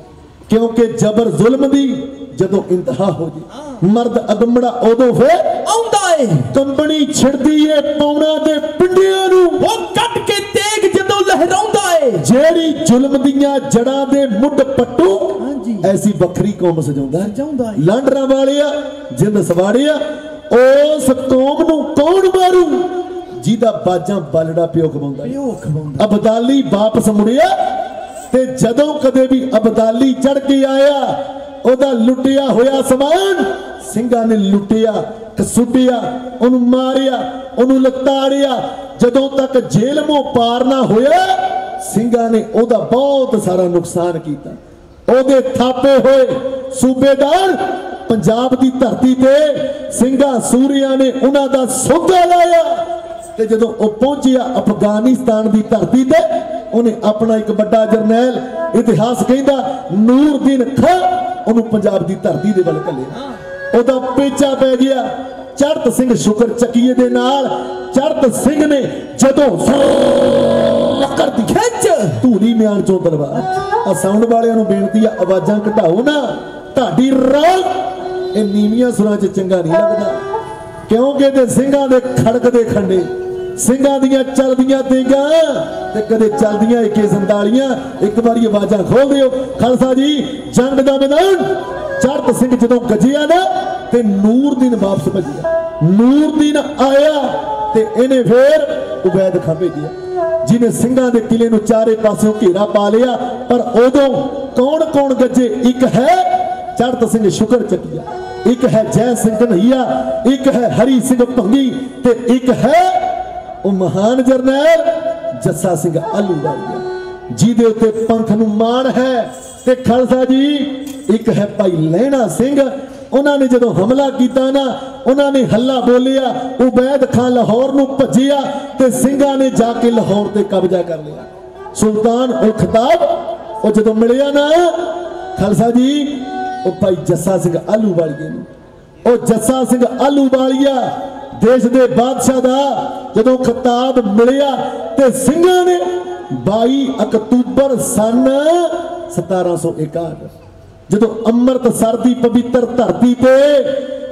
ਕਿਉਂਕਿ ਜ਼ਬਰ ਜ਼ੁਲਮ ਦੀ ਜਦੋਂ ਇੰਤਹਾ ਹੋ ਜੀ ਮਰਦ ਅਗੰਮੜਾ ਉਦੋਂ ਫੇ ਆਉਂਦਾ ਏ ਕੰਬਣੀ ਛਿੜਦੀ ਏ ਪੌਣਾ ਦੇ ਪਿੰਡਿਆਂ ਨੂੰ ਉਹ ਕੱਟ ਕੇ ਤੇਗ ਜਦੋਂ ਲਹਿਰਾਉਂਦਾ ਏ ਜਿਹੜੀ ਜ਼ੁਲਮ ਦੀਆਂ ਜੜਾਂ ਦੇ ਮੁੱਢ ਪੱਟੂ। ਐਸੀ ਵੱਖਰੀ ਕੌਮ ਸਜਾਉਂਦਾ। ਸਜਾਉਂਦਾ ਹੈ। ਲਾਂਡਰਾਂ ਵਾਲਿਆ ਜਿੰਦ ਸਵਾੜਿਆ ਉਸ ਕੌਮ ਨੂੰ ਕੌਣ ਮਾਰੂ ਜਿਹਦਾ ਬਾਜਾਂ ਬਲੜਾ ਪਿਓ ਕਮਾਉਂਦਾ। ਪਿਓ ਖਵਾਉਂਦਾ। ਅਬਦਾਲੀ ਵਾਪਸ ਮੁੜਿਆ ਤੇ ਜਦੋਂ ਕਦੇ ਵੀ ਅਬਦਾਲੀ ਚੜ ਕੇ ਆਇਆ ਉਹਦਾ ਲੁੱਟਿਆ ਹੋਇਆ ਸਮਾਨ ਸਿੰਘਾਂ ਨੇ ਲੁੱਟਿਆ ਕਸੁੱਟਿਆ ਉਹਨੂੰ ਮਾਰਿਆ ਉਹਨੂੰ ਲਤਾੜਿਆ ਜਦੋਂ ਤੱਕ ਜੇਲ੍ਹ ਪਾਰ ਨਾ ਹੋਇਆ ਸਿੰਘਾਂ ਨੇ ਉਹਦਾ ਬਹੁਤ ਸਾਰਾ ਨੁਕਸਾਨ ਕੀਤਾ। ਉਹਦੇ ਥਾਪੇ ਹੋਏ ਸੂਬੇਦਾਰ ਪੰਜਾਬ ਦੀ ਧਰਤੀ ਤੇ ਸਿੰਘਾਂ ਸੂਰਿਆਂ ਨੇ ਉਹਨਾਂ ਦਾ ਸੌਦਾ ਲਾਇਆ। ਤੇ ਜਦੋਂ ਉਹ ਪਹੁੰਚਿਆ ਅਫਗਾਨਿਸਤਾਨ ਦੀ ਧਰਤੀ ਤੇ, ਉਹਨੇ ਆਪਣਾ ਇੱਕ ਵੱਡਾ ਜਰਨੈਲ ਇਤਿਹਾਸ ਕਹਿੰਦਾ ਨੂਰਦੀਨ ਖਾਂ, ਉਹਨੂੰ ਪੰਜਾਬ ਦੀ ਧਰਤੀ ਦੇ ਵੱਲ ਘੱਲਿਆ। ਉਹਦਾ ਪੇਚਾ ਪੈ ਗਿਆ। ਚੜਤ ਸਿੰਘ ਸ਼ੁਕਰ ਚੱਕੀਏ ਦੇ ਨਾਲ, ਚੜਤ ਸਿੰਘ ਨੇ ਜਦੋਂ ਲੱਕੜ ਦੀ ਖਿੱਚ, ਧੂਰੀ ਮਿਆਨ ਚੋਂ ਤਲਵਾਰ ਆ ਸਾਊਂਡ ਵਾਲਿਆਂ ਨੂੰ ਬੇਨਤੀ ਆ, ਆਵਾਜ਼ਾਂ ਘਟਾਓ ਨਾ। ਤੁਹਾਡੀ ਰਾਗ ਇਹ ਨੀਵੀਆਂ ਸੁਰਾਂ 'ਚ ਚੰਗਾ ਨਹੀਂ ਲੱਗਦਾ। ਕਿਉਂਕਿ ਤੇ ਸਿੰਘਾਂ ਦੇ ਖੜਕਦੇ ਖੰਡੇ ਸਿੰਘਾਂ ਦੀਆਂ ਚਲਦੀਆਂ ਤੇਗਾਂ ਤੇ ਕਦੇ ਚੱਲਦੀਆਂ ਏਕੇ ਸੰਤਾਲੀਆਂ। ਇੱਕ ਵਾਰੀ ਆਵਾਜ਼ਾਂ ਖੋਲ ਦਿਓ। ਖਾਲਸਾ ਜੀ, ਜੰਗ ਦਾ ਮੈਦਾਨ। ਚੜਤ ਸਿੰਘ ਜਦੋਂ ਗੱਜਿਆ ਨਾ, ਤੇ ਨੂਰਦੀਨ ਵਾਪਸ ਭੱਜਿਆ ਨੂਰਦੀਨ ਆਇਆ ਤੇ ਇਹਨੇ ਫੇਰ ਉਬੈਦ ਖਾਂ ਭੇਜਿਆ। ਜਿਹਨੇ ਸਿੰਘਾਂ ਦੇ ਕਿਲੇ ਨੂੰ ਚਾਰੇ ਪਾਸਿਓਂ ਘੇਰਾ ਪਾ ਲਿਆ, ਪਰ ਉਦੋਂ ਕੌਣ ਕੌਣ ਗੱਜੇ? ਇੱਕ ਹੈ ਚੜਤ ਸਿੰਘ ਸ਼ੁਕਰ ਚੱਕੀਆ। ਇੱਕ ਹੈ ਜੈ ਸਿੰਘ ਕਨਈਆ ਇੱਕ ਹੈ ਹਰੀ ਸਿੰਘ ਭੰਗੀ ਤੇ ਇੱਕ ਹੈ ਉਹ ਮਹਾਨ ਜਰਨੈਲ ਜੱਸਾ ਸਿੰਘ ਆਲੂ ਆਲੂਵਾਲੀਆ ਜਿਹਦੇ ਉੱਤੇ ਪੰਥ ਨੂੰ ਮਾਣ ਹੈ ਤੇ ਖਾਲਸਾ ਜੀ, ਇੱਕ ਹੈ ਭਾਈ ਲਹਿਣਾ ਸਿੰਘ। ਉਹਨਾਂ ਨੇ ਜਦੋਂ ਹਮਲਾ ਕੀਤਾ ਨਾ, ਉਹਨਾਂ ਨੇ ਹੱਲਾ ਬੋਲਿਆ, ਉਬੈਦ ਖਾਨ ਲਾਹੌਰ ਨੂੰ ਭੱਜਿਆ ਤੇ ਸਿੰਘਾਂ ਨੇ ਜਾ ਕੇ ਲਾਹੌਰ ਤੇ ਕਬਜ਼ਾ ਕਰ ਲਿਆ। ਸੁਲਤਾਨ ਉਲ ਖਤਾਬ, ਉਹ ਜਦੋਂ ਮਿਲਿਆ ਨਾ, ਖਾਲਸਾ ਜੀ, ਉਹ ਭਾਈ ਜੱਸਾ ਸਿੰਘ ਆਲੂਵਾਲੀਏ ਨੂੰ। ਉਹ ਜੱਸਾ ਸਿੰਘ ਆਲੂ ਵਾਲੀਆ ਦੇਸ਼ ਦੇ ਬਾਦਸ਼ਾਹ ਦਾ ਜਦੋਂ ਖਿਤਾਬ ਮਿਲਿਆ ਤੇ ਸਿੰਘਾਂ ਨੇ 22 ਅਕਤੂਬਰ ਸਨ 1761 ਜਦੋਂ ਅੰਮ੍ਰਿਤਸਰ ਦੀ ਪਵਿੱਤਰ ਧਰਤੀ ਤੇ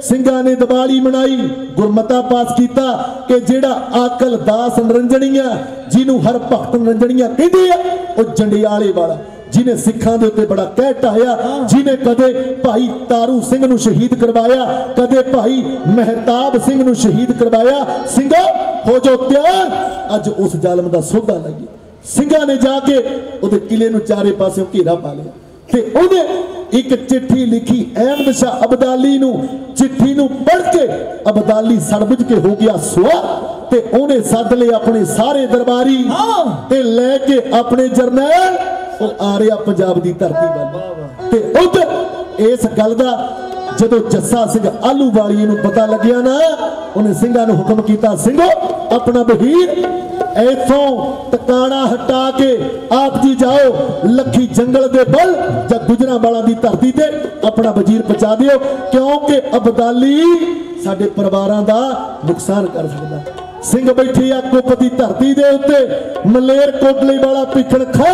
ਸਿੰਘਾਂ ਨੇ ਦੀਵਾਲੀ ਮਨਾਈ, ਗੁਰਮਤਾ ਪਾਸ ਕੀਤਾ ਕਿ ਜਿਹੜਾ ਆਕਲ ਦਾਸ ਨਿਰੰਜਣੀਆਂ, ਜਿਹਨੂੰ ਹਰ ਭਗਤ ਨਿਰੰਜਣੀਆਂ ਕਹਿੰਦੇ ਆ, ਉਹ ਜੰਡਿਆਲੇ ਵਾਲਾ। ਜਿਨੇ ਸਿੱਖਾਂ ਦੇ ਉੱਤੇ ਬੜਾ ਕਹਿ ਢਾਇਆ ਜਿਨੇ ਕਦੇ ਭਾਈ ਤਾਰੂ ਸਿੰਘ ਨੂੰ ਸ਼ਹੀਦ ਕਰਵਾਇਆ ਕਦੇ ਭਾਈ ਮਹਿਤਾਬ ਸਿੰਘ ਨੂੰ ਸ਼ਹੀਦ ਕਰਵਾਇਆ ਸਿੰਘੋ ਹੋ ਜੋ ਤਿਆਰ। ਅੱਜ ਉਸ ਜ਼ਾਲਮ ਦਾ ਸੋਧਾ ਲੱਗੀ ਸਿੰਘਾਂ ਨੇ ਜਾ ਕੇ ਉਹਦੇ ਕਿਲੇ ਨੂੰ ਚਾਰੇ ਪਾਸਿਓਂ ਘੇਰਾ ਪਾ ਲਿਆ। ਤੇ ਉਹਨੇ ਇੱਕ ਚਿੱਠੀ ਲਿਖੀ ਅਹਿਮਦ ਸ਼ਾਹ ਅਬਦਾਲੀ ਨੂੰ। ਚਿੱਠੀ ਨੂੰ ਪੜ੍ਹ ਕੇ ਅਬਦਾਲੀ ਸੜਬੁਝ ਕੇ ਹੋ ਗਿਆ ਸੁਆ ਤੇ ਉਹਨੇ ਸੱਦ ਲਏ ਆਪਣੇ ਸਾਰੇ ਦਰਬਾਰੀ। ਤੇ ਲੈ ਕੇ ਆਪਣੇ ਜਰਨੈਲ ਉਹ ਆ ਰਿਹਾ ਪੰਜਾਬ ਦੀ ਧਰਤੀ ਵੱਲ। ਤੇ ਉਧਰ ਇਸ ਗੱਲ ਦਾ ਜਦੋਂ ਜੱਸਾ ਸਿੰਘ ਆਲੂ ਵਾਲੀ ਨੂੰ ਪਤਾ ਲੱਗਿਆ ਨਾ, ਉਹਨੇ ਸਿੰਘਾਂ ਨੂੰ ਹੁਕਮ ਕੀਤਾ, ਸਿੰਘੋ, ਆਪਣਾ ਬਹੀਰ ਇਥੋਂ ਟਿਕਾਣਾ ਹਟਾ ਕੇ ਆਪ ਜੀ ਜਾਓ, ਲੱਖੀ ਜੰਗਲ ਦੇ ਬਲ ਜਾਂ ਗੁਜਰਾਂ ਵਾਲਾ ਦੀ ਧਰਤੀ ਤੇ ਆਪਣਾ ਵਜ਼ੀਰ ਪਹੁੰਚਾ ਦਿਓ, ਕਿਉਂਕਿ ਅਬਦਾਲੀ ਸਾਡੇ ਪਰਿਵਾਰਾਂ ਦਾ ਨੁਕਸਾਨ ਕਰ ਸਕਦਾ। ਸਿੰਘ ਬੈਠੇ ਆ ਕੁੱਪ ਦੀ ਧਰਤੀ ਦੇ ਉੱਤੇ। ਮਲੇਰ ਕੋਟਲੀ ਵਾਲਾ ਭਿੱਖਣ ਖਾ,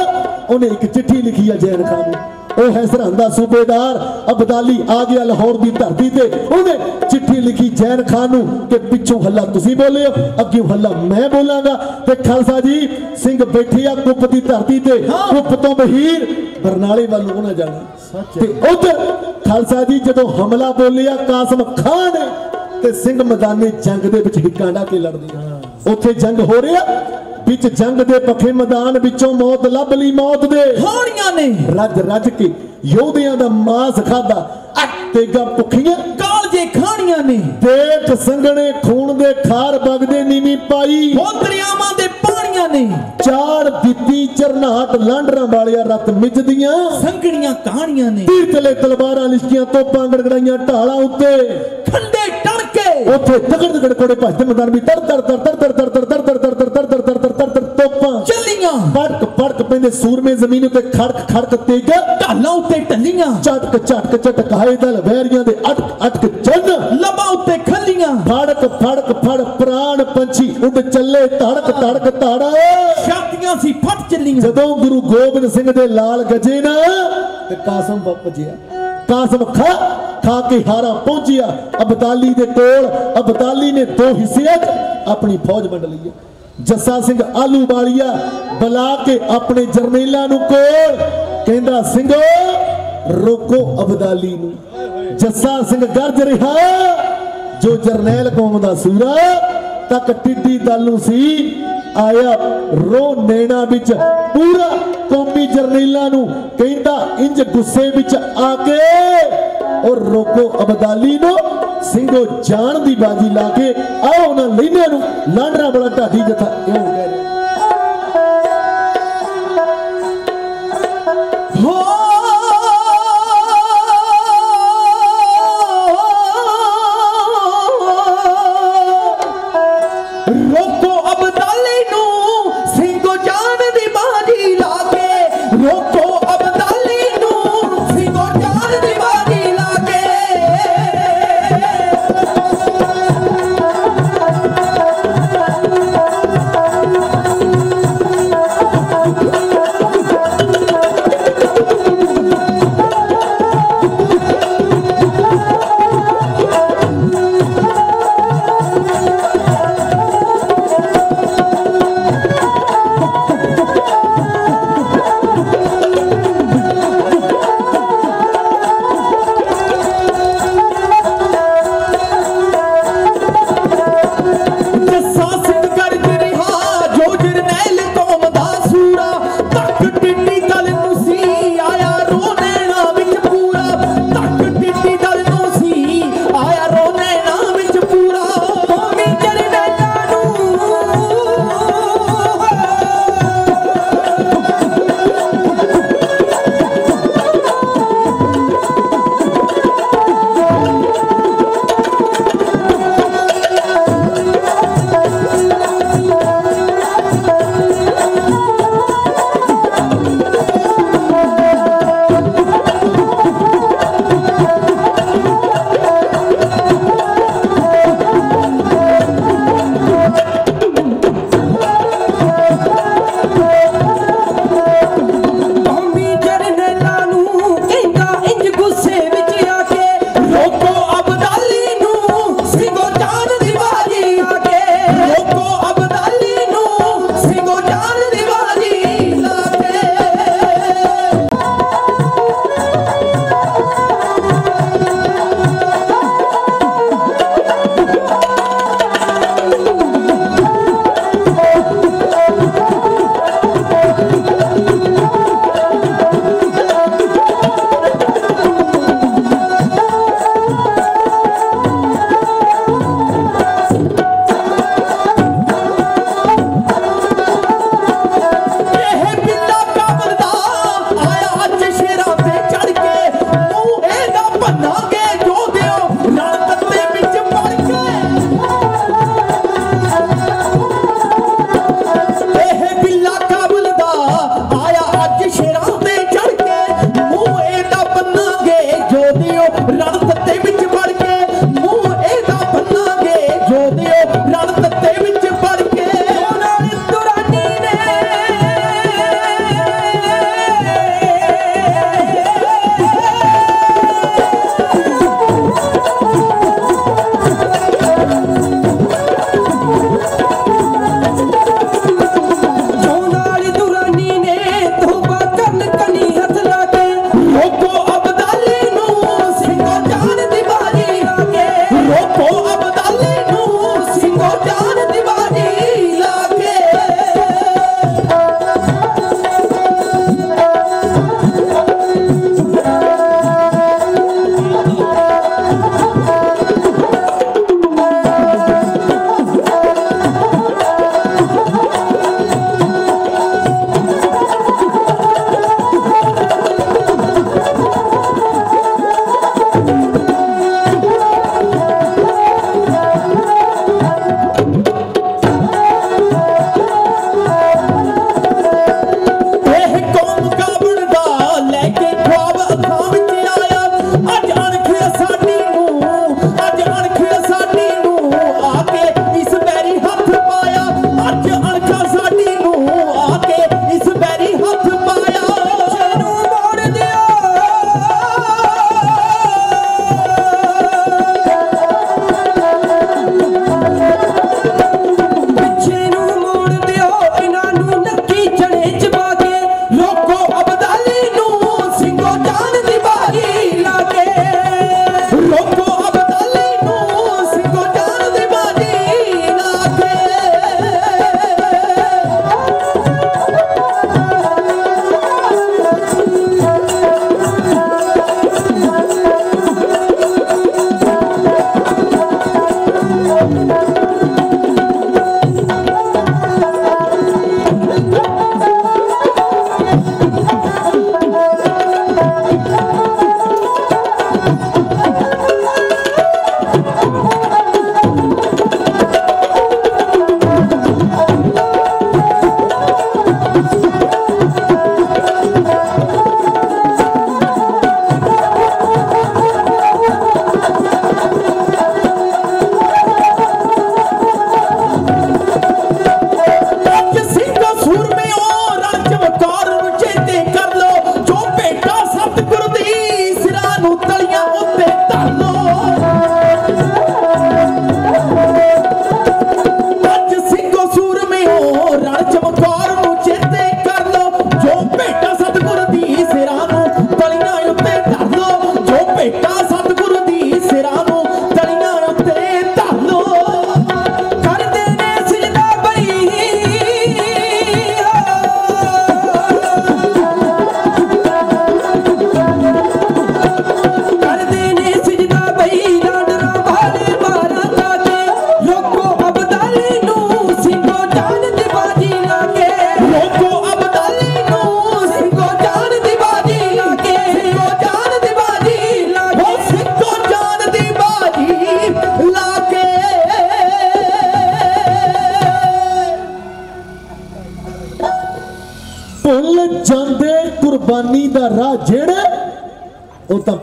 ਉਹਨੇ ਇੱਕ ਚਿੱਠੀ ਲਿਖੀ ਆ ਜੈਨ ਖਾਨ ਨੂੰ। ਉਹ ਹੈ ਸਰਹੰਦ ਦਾ ਸੂਬੇਦਾਰ, ਅਬਦਾਲੀ ਆ ਗਿਆ ਲਾਹੌਰ ਦੀ ਧਰਤੀ ਤੇ। ਉਹਨੇ ਚਿੱਠੀ ਲਿਖੀ ਜੈਨ ਖਾਨ ਨੂੰ ਕਿ ਪਿੱਛੋਂ ਹੱਲਾ ਤੁਸੀਂ ਬੋਲੇ ਅੱਗੇ ਹੱਲਾ ਮੈਂ ਬੋਲਾਂਗਾ। ਤੇ ਖਾਲਸਾ ਜੀ, ਸਿੰਘ ਬੈਠੇ ਆ ਕੁੱਪ ਦੀ ਧਰਤੀ ਤੇ। ਕੁੱਪ ਤੋਂ ਬਹੀਰ ਬਰਨਾਲੇ ਵੱਲ ਨੂੰ ਨਾ ਜਾਣਾ। ਤੇ ਉਧਰ ਖਾਲਸਾ ਜੀ ਜਦੋਂ ਹਮਲਾ ਬੋਲਿਆ, ਕਾਸਮ ਖਾਨ ਨੇ ਤੇ ਸਿੰਘ ਮੈਦਾਨੇ ਜੰਗ ਦੇ ਵਿੱਚ ਹਿੱਕਾਂ ਢਾ ਕੇ ਲੜਦੇ ਉੱਥੇ ਜੰਗ ਹੋ ਰਿਹਾ ਵਿੱਚ ਜੰਗ ਦੇ ਪੱਖੇ ਮੈਦਾਨ ਵਿੱਚੋਂ ਮੌਤ ਲੱਭ ਲਈ ਮੌਤ ਦੇ। ਹੋਣੀਆਂ ਨੇ। ਰੱਜ ਰੱਜ ਕੇ ਯੋਧਿਆਂ ਦਾ ਮਾਸ ਖਾਦਾ ਤੇਗਾ ਭੁੱਖੀਆਂ। ਕਾਲਜੇ ਖਾਣੀਆਂ ਨੇ। ਦੇਖ ਸੰਗਣੇ ਖੂਨ ਦੇ ਖਾਰ ਵਗਦੇ ਨੀਵੀਂ ਪਾਈ। ਉਹ ਦਰਿਆਵਾਂ ਦੇ ਪਾਣੀਆਂ ਨੇ। ਚਾੜ ਦਿੱਤੀ ਚਰਨਾਟ ਲਾਂਡਰਾਂ ਵਾਲਿਆ ਰਤ ਮਿੱਜਦੀਆਂ। ਸੰਗਣੀਆਂ ਕਹਾਣੀਆਂ ਨੇ। ਤੀਰ ਤਲੇ ਤਲਵਾਰਾਂ ਲਿਸ਼ਕੀਆਂ ਤੋਪਾਂ ਗੜਗੜਾਈਆਂ ਢਾਲਾਂ ਉੱਤੇ। ਖੰਡੇ ਉੱਥੇ ਤਗੜ ਤਗੜ ਕੋੜੇ ਭਜਦੇ ਮੈਦਾਨ ਵੀ ਤਰ ਤਰ ਤਰ ਤਰ ਤਰ ਤਰ ਤਰ ਤਰ ਤਰ ਤਰ ਤਰ ਤਰ ਤਰ ਤਰ ਤਰ ਤਰ ਤੋਪਾਂ ਚੱਲੀਆਂ ਪੜਕ ਪੜਕ ਪੈਂਦੇ ਸੂਰਮੇ ਜ਼ਮੀਨ ਉੱਤੇ ਖੜਕ ਖੜਕ ਤੇਗਾ ਢਾਲਾਂ ਉੱਤੇ ਟੱਲੀਆਂ ਝਟਕ ਝਟਕ ਝਟਕਾਏ ਦਲ ਵੈਰੀਆਂ ਦੇ ਅਟਕ ਅਟਕ ਚੰਨ ਲਬਾ ਉੱਤੇ ਖੱਲੀਆਂ ਫੜਕ ਫੜਕ ਫੜ ਪ੍ਰਾਣ ਪੰਛੀ ਉੱਡ ਚੱਲੇ ਧੜਕ ਧੜਕ ਧੜ ਛਾਤੀਆਂ ਸੀ ਫਟ ਚੱਲੀਆਂ ਜਦੋਂ ਗੁਰੂ ਗੋਬਿੰਦ ਸਿੰਘ ਦੇ ਲਾਲ ਗਜੇ ਨਾ ਤੇ ਕਾਸਮ ਵੱਜਿਆ ਕਾਸਮ ਖਾ ਖਾ ਕੇ ਹਾਰਾ ਪਹੁੰਚਿਆ। ਅਬਦਾਲੀ ਦੇ ਕੋਲ ਅਬਦਾਲੀ ਨੇ ਦੋ ਹਿੱਸਿਆਂ 'ਚ ਆਪਣੀ ਫੌਜ ਵੰਡ ਲਈ ਹੈ ਜੱਸਾ ਸਿੰਘ ਆਲੂ ਵਾਲੀਆ ਬੁਲਾ ਕੇ ਆਪਣੇ ਜਰਨੈਲਾਂ ਨੂੰ ਕੋਲ, ਕਹਿੰਦਾ, ਸਿੰਘੋ, ਰੋਕੋ ਅਬਦਾਲੀ ਨੂੰ। ਜੱਸਾ ਸਿੰਘ ਗਰਜ ਰਿਹਾ, ਜੋ ਜਰਨੈਲ ਕੌਮ ਦਾ ਸੂਰਾ, ਤੱਕ ਟਿੱਡੀ ਦਲ ਨੂੰ ਸੀ, ਆਇਆ ਰੋ ਨੈਣਾ ਵਿੱਚ ਪੂਰਾ। ਕੌਮੀ ਜਰਨੈਲਾਂ ਨੂੰ ਕਹਿੰਦਾ, ਇੰਜ ਗੁੱਸੇ ਵਿੱਚ ਆ ਕੇ ਔਰ ਰੋਕੋ ਅਬਦਾਲੀ ਨੂੰ, ਸਿੰਘੋ ਜਾਣ ਦੀ ਬਾਜੀ ਲਾ ਕੇ ਆਓ ਉਹਨਾਂ ਲੈਣਿਆਂ ਨੂੰ, ਲਾਂਡਰਾ ਬੜਾ ਢਾਡੀ ਜਥਾ ਕਿਉਂ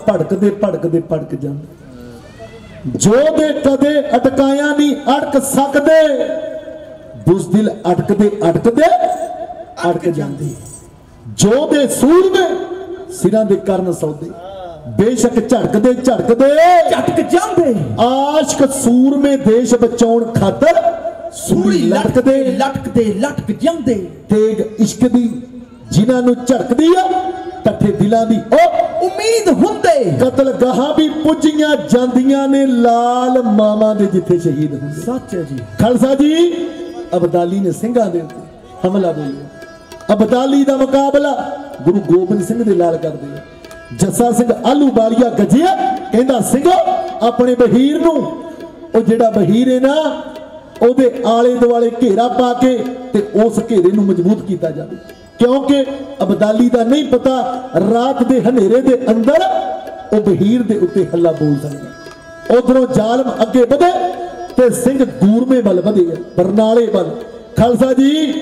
ਭੜਕਦੇ ਭੜਕਦੇ ਭੜਕ ਜਾਂਦੇ। ਜੋ ਦੇ ਕਦੇ ਅਟਕਾਇਆ ਨਹੀਂ ਅਟਕ ਸਕਦੇ। ਬੁਜ਼ਦਿਲ ਅਟਕਦੇ ਅਟਕਦੇ ਅਟਕ ਜਾਂਦੇ। ਜੋ ਦੇ ਸੂਰਮੇ ਸਿਰਾਂ ਦੇ ਕਰਨ ਸੌਦੇ। ਬੇਸ਼ੱਕ ਝੜਕਦੇ ਝੜਕਦੇ। ਝਟਕ ਜਾਂਦੇ। ਆਸ਼ਕ ਸੂਰਮੇ ਦੇਸ਼ ਬਚਾਉਣ ਖਾਤਰ ਸੂਲੀ ਲਟਕਦੇ। ਲਟਕਦੇ ਲਟਕ ਜਾਂਦੇ। ਤੇਗ ਇਸ਼ਕ ਦੀ ਜਿਨ੍ਹਾਂ ਨੂੰ ਝੜਕਦੀ ਆ ਟੱਠੇ ਦਿਲਾਂ ਦੀ ਉਹ ਉਮੀਦ ਹੁੰਦੇ। ਕਤਲ ਗਾਹਾਂ ਵੀ ਪੁੱਜੀਆਂ ਜਾਂਦੀਆਂ ਨੇ ਲਾਲ ਮਾਵਾਂ ਦੇ ਜਿੱਥੇ ਸ਼ਹੀਦ ਹੁੰਦੇ। ਸੱਚ ਹੈ ਜੀ। ਖਾਲਸਾ ਜੀ ਅਬਦਾਲੀ ਨੇ ਸਿੰਘਾਂ ਦੇ ਉੱਤੇ ਹਮਲਾ ਬੋਲਿਆ। ਅਬਦਾਲੀ ਦਾ ਮੁਕਾਬਲਾ ਗੁਰੂ ਗੋਬਿੰਦ ਸਿੰਘ ਦੇ ਨਾਲ ਕਰਦੇ ਆ। ਜੱਸਾ ਸਿੰਘ ਆਲੂ ਵਾਲੀਆ ਗੱਜਿਆ ਕਹਿੰਦਾ ਸਿੰਘੋ ਆਪਣੇ ਬਹੀਰ ਨੂੰ ਉਹ ਜਿਹੜਾ ਬਹੀਰ ਹੈ ਨਾ ਉਹਦੇ ਆਲੇ ਦੁਆਲੇ ਘੇਰਾ ਪਾ ਕੇ ਤੇ ਉਸ ਘੇਰੇ ਨੂੰ ਮਜ਼ਬੂਤ ਕੀਤਾ ਜਾਵੇ। ਕਿਉਂਕਿ ਅਬਦਾਲੀ ਦਾ ਨਹੀਂ ਪਤਾ ਰਾਤ ਦੇ ਹਨੇਰੇ ਦੇ ਅੰਦਰ ਉਹ ਬਹੀਰ ਦੇ ਉੱਤੇ ਹੱਲਾ ਬੋਲ ਸਕਦਾ ਉਧਰੋਂ ਜ਼ਾਲਮ ਅੱਗੇ ਵਧੇ ਤੇ ਸਿੰਘ ਗੂਰਮੇ ਵੱਲ ਵਧੇ ਬਰਨਾਲੇ ਵੱਲ। ਖਾਲਸਾ ਜੀ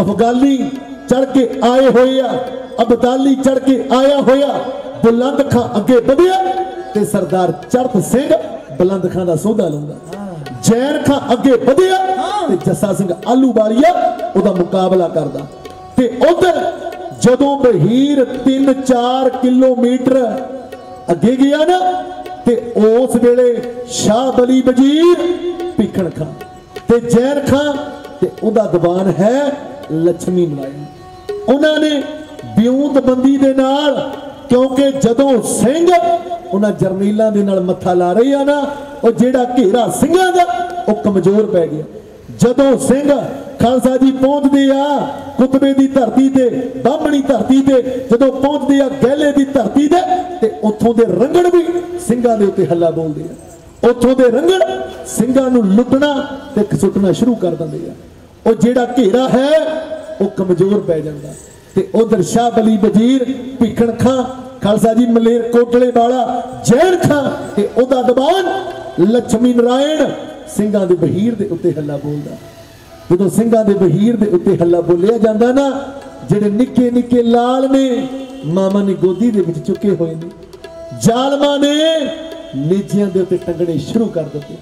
ਅਫਗਾਨੀ ਚੜ ਕੇ ਆਏ ਹੋਏ ਆ ਅਬਦਾਲੀ ਚੜ ਕੇ ਆਇਆ ਹੋਇਆ ਬੁਲੰਦ ਖਾਂ ਅੱਗੇ ਵਧਿਆ ਤੇ ਸਰਦਾਰ ਚੜਤ ਸਿੰਘ ਬੁਲੰਦ ਖਾਂ ਦਾ ਸੌਦਾ ਲਾਉਂਦਾ। ਜੈਨ ਖਾਂ ਅੱਗੇ ਵਧਿਆ ਤੇ ਜੱਸਾ ਸਿੰਘ ਆਲੂ ਵਾਲੀਆ ਉਹਦਾ ਮੁਕਾਬਲਾ ਕਰਦਾ। ਤੇ ਉਧਰ ਜਦੋਂ ਬਹੀਰ 3-4 ਕਿਲੋਮੀਟਰ ਅੱਗੇ ਗਿਆ ਨਾ, ਤੇ ਉਸ ਵੇਲੇ ਸ਼ਾਹ ਬਲੀ ਵਜ਼ੀਰ ਭਿੱਖਣ ਖਾਂ ਤੇ ਜ਼ੈਨ ਖਾਂ ਤੇ ਉਹਦਾ ਦੀਵਾਨ ਹੈ ਲక్ష్ਮੀ ਨਾਰਾਇਣ। ਉਹਨਾਂ ਨੇ ਬਿਉਂਤਬੰਦੀ ਦੇ ਨਾਲ, ਕਿਉਂਕਿ ਜਦੋਂ ਸਿੰਘ ਉਹਨਾਂ ਜਰਨੀਲਾਂ ਦੇ ਨਾਲ ਮੱਥਾ ਲਾ ਰਹੀ ਆ ਨਾ, ਉਹ ਜਿਹੜਾ ਘੇਰਾ ਸਿੰਘਾਂ ਦਾ, ਉਹ ਕਮਜ਼ੋਰ ਪੈ ਗਿਆ। ਜਦੋਂ ਸਿੰਘ ਖਾਲਸਾ ਜੀ ਪਹੁੰਚਦੇ ਆ ਕੁਤਬੇ ਦੀ ਧਰਤੀ ਤੇ, ਬਾਹਮਣੀ ਧਰਤੀ ਤੇ, ਜਦੋਂ ਪਹੁੰਚਦੇ ਆ ਗਹਿਲੇ ਦੀ ਧਰਤੀ ਤੇ ਤੇ ਉੱਥੋਂ ਦੇ ਰੰਗਣ ਵੀ ਸਿੰਘਾਂ ਦੇ ਉੱਤੇ ਹੱਲਾ ਬੋਲਦੇ ਆ। ਉੱਥੋਂ ਦੇ ਰੰਗਣ ਸਿੰਘਾਂ ਨੂੰ ਲੁੱਟਣਾ ਤੇ ਸੁੱਟਣਾ ਸ਼ੁਰੂ ਕਰ ਦਿੰਦੇ ਆ। ਉਹ ਜਿਹੜਾ ਘੇਰਾ ਹੈ, ਉਹ ਕਮਜ਼ੋਰ ਪੈ ਜਾਂਦਾ। ਤੇ ਉਧਰ ਸ਼ਾਹ ਬਲੀ ਵਜ਼ੀਰ ਭਿੱਖਣ ਖਾਂ ਖਾਲਸਾ ਜੀ ਮਲੇਰ ਕੋਟਲੇ ਵਾਲਾ ਜੈਨ ਖਾਂ ਤੇ ਉਹਦਾ ਦੀਵਾਨ ਲక్ష్ਮੀ ਨਾਰਾਇਣ ਸਿੰਘਾਂ ਦੇ ਬਹੀਰ ਦੇ ਉੱਤੇ ਹੱਲਾ ਬੋਲਦਾ। ਜਦੋਂ ਸਿੰਘਾਂ ਦੇ ਵਹੀਰ ਦੇ ਉੱਤੇ ਹੱਲਾ ਬੋਲਿਆ ਜਾਂਦਾ ਨਾ, ਜਿਹੜੇ ਨਿੱਕੇ ਨਿੱਕੇ ਲਾਲ ਨੇ, ਮਾਮਾ ਨੇ ਗੋਦੀ ਦੇ ਵਿੱਚ ਚੁੱਕੇ ਹੋਏ ਨੇ। ਜ਼ਾਲਮਾਂ ਨੇ ਨੇਜਿਆਂ ਦੇ ਉੱਤੇ ਟੰਗਣੇ ਸ਼ੁਰੂ ਕਰ ਦਿੱਤੇ।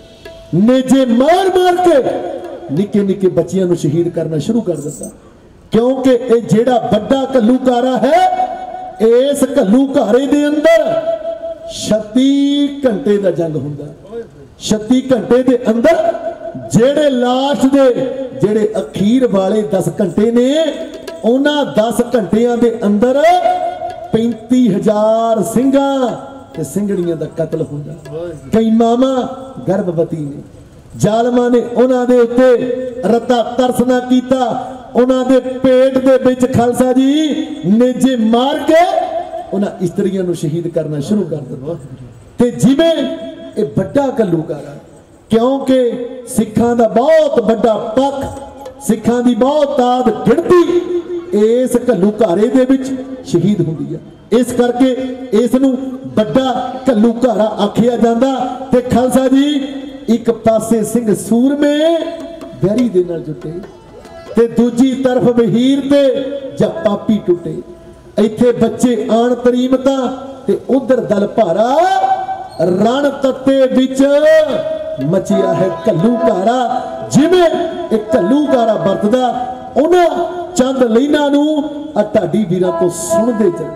ਨੇਜੇ ਮਾਰ ਮਾਰ ਕੇ ਨਿੱਕੇ ਨਿੱਕੇ ਬੱਚਿਆਂ ਨੂੰ ਸ਼ਹੀਦ ਕਰਨਾ ਸ਼ੁਰੂ ਕਰ ਦਿੱਤਾ। ਕਿਉਂਕਿ ਇਹ ਜਿਹੜਾ ਵੱਡਾ ਕੱਲੂਕਾਰਾ ਹੈ ਇਸ ਘੱਲੂਕਾਰੇ ਦੇ ਅੰਦਰ 36 ਘੰਟੇ ਦਾ ਜੰਗ ਹੁੰਦਾ। 36 ਘੰਟੇ ਦੇ ਅੰਦਰ ਜਿਹੜੇ ਲਾਸਟ ਦੇ, ਜਿਹੜੇ ਅਖੀਰ ਵਾਲੇ 10 ਘੰਟੇ ਨੇ, ਉਹਨਾਂ 10 ਘੰਟਿਆਂ ਦੇ ਅੰਦਰ 35000 ਸਿੰਘਾਂ ਤੇ ਸਿੰਘੜੀਆਂ ਦਾ ਕਤਲ ਹੁੰਦਾ। ਕਈ ਮਾਮਾ ਗਰਭਵਤੀ ਨੇ, ਜ਼ਾਲਮਾਂ ਨੇ ਉਹਨਾਂ ਦੇ ਉੱਤੇ ਰੱਤਾ ਤਰਸ ਨਾ ਕੀਤਾ ਉਹਨਾਂ ਦੇ ਪੇਟ ਦੇ ਵਿੱਚ ਖਾਲਸਾ ਜੀ ਨੇਜੇ ਮਾਰ ਕੇ ਉਹਨਾਂ ਇਸਤਰੀਆਂ ਨੂੰ ਸ਼ਹੀਦ ਕਰਨਾ ਸ਼ੁਰੂ ਕਰ ਦਿੱਤਾ। ਤੇ ਜਿਵੇਂ ਇਹ ਵੱਡਾ ਘੱਲੂਕਾਰਾ ਕਿਉਂਕਿ ਸਿੱਖਾਂ ਦਾ ਬਹੁਤ ਵੱਡਾ ਪੱਖ, ਸਿੱਖਾਂ ਦੀ ਬਹੁਤ ਤਾਦ ਗਿਣਤੀ ਇਸ ਘੱਲੂਘਾਰੇ ਦੇ ਵਿੱਚ ਸ਼ਹੀਦ ਹੁੰਦੀ ਆ। ਇਸ ਕਰਕੇ ਇਸ ਨੂੰ ਵੱਡਾ ਘੱਲੂਘਾਰਾ ਆਖਿਆ ਜਾਂਦਾ ਤੇ ਖਾਲਸਾ ਜੀ ਇੱਕ ਪਾਸੇ ਸਿੰਘ ਸੂਰਮੇ ਬੈਰੀ ਦੇ ਨਾਲ ਜੁਟੇ। ਤੇ ਦੂਜੀ ਤਰਫ ਵਹੀਰ ਤੇ ਜਾਂ ਪਾਪੀ ਟੁੱਟੇ। ਇੱਥੇ ਬੱਚੇ ਆਣ ਤਰੀਮਤਾ ਤੇ ਉਧਰ ਦਲ ਭਾਰਾ, ਰਣ ਤੱਤੇ ਵਿੱਚ ਮਚਿਆ ਹੈ ਕੱਲੂ ਘਾਰਾ ਜਿਵੇਂ ਇਹ ਕੱਲੂ ਘਾਰਾ ਵਰਤਦਾ, ਉਹਨਾਂ ਚੰਦ ਲੈਣਾ ਨੂੰ ਆ ਢਾਡੀ ਵੀਰਾਂ ਤੋਂ ਸੁਣਦੇ ਚੱਲ।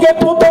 que para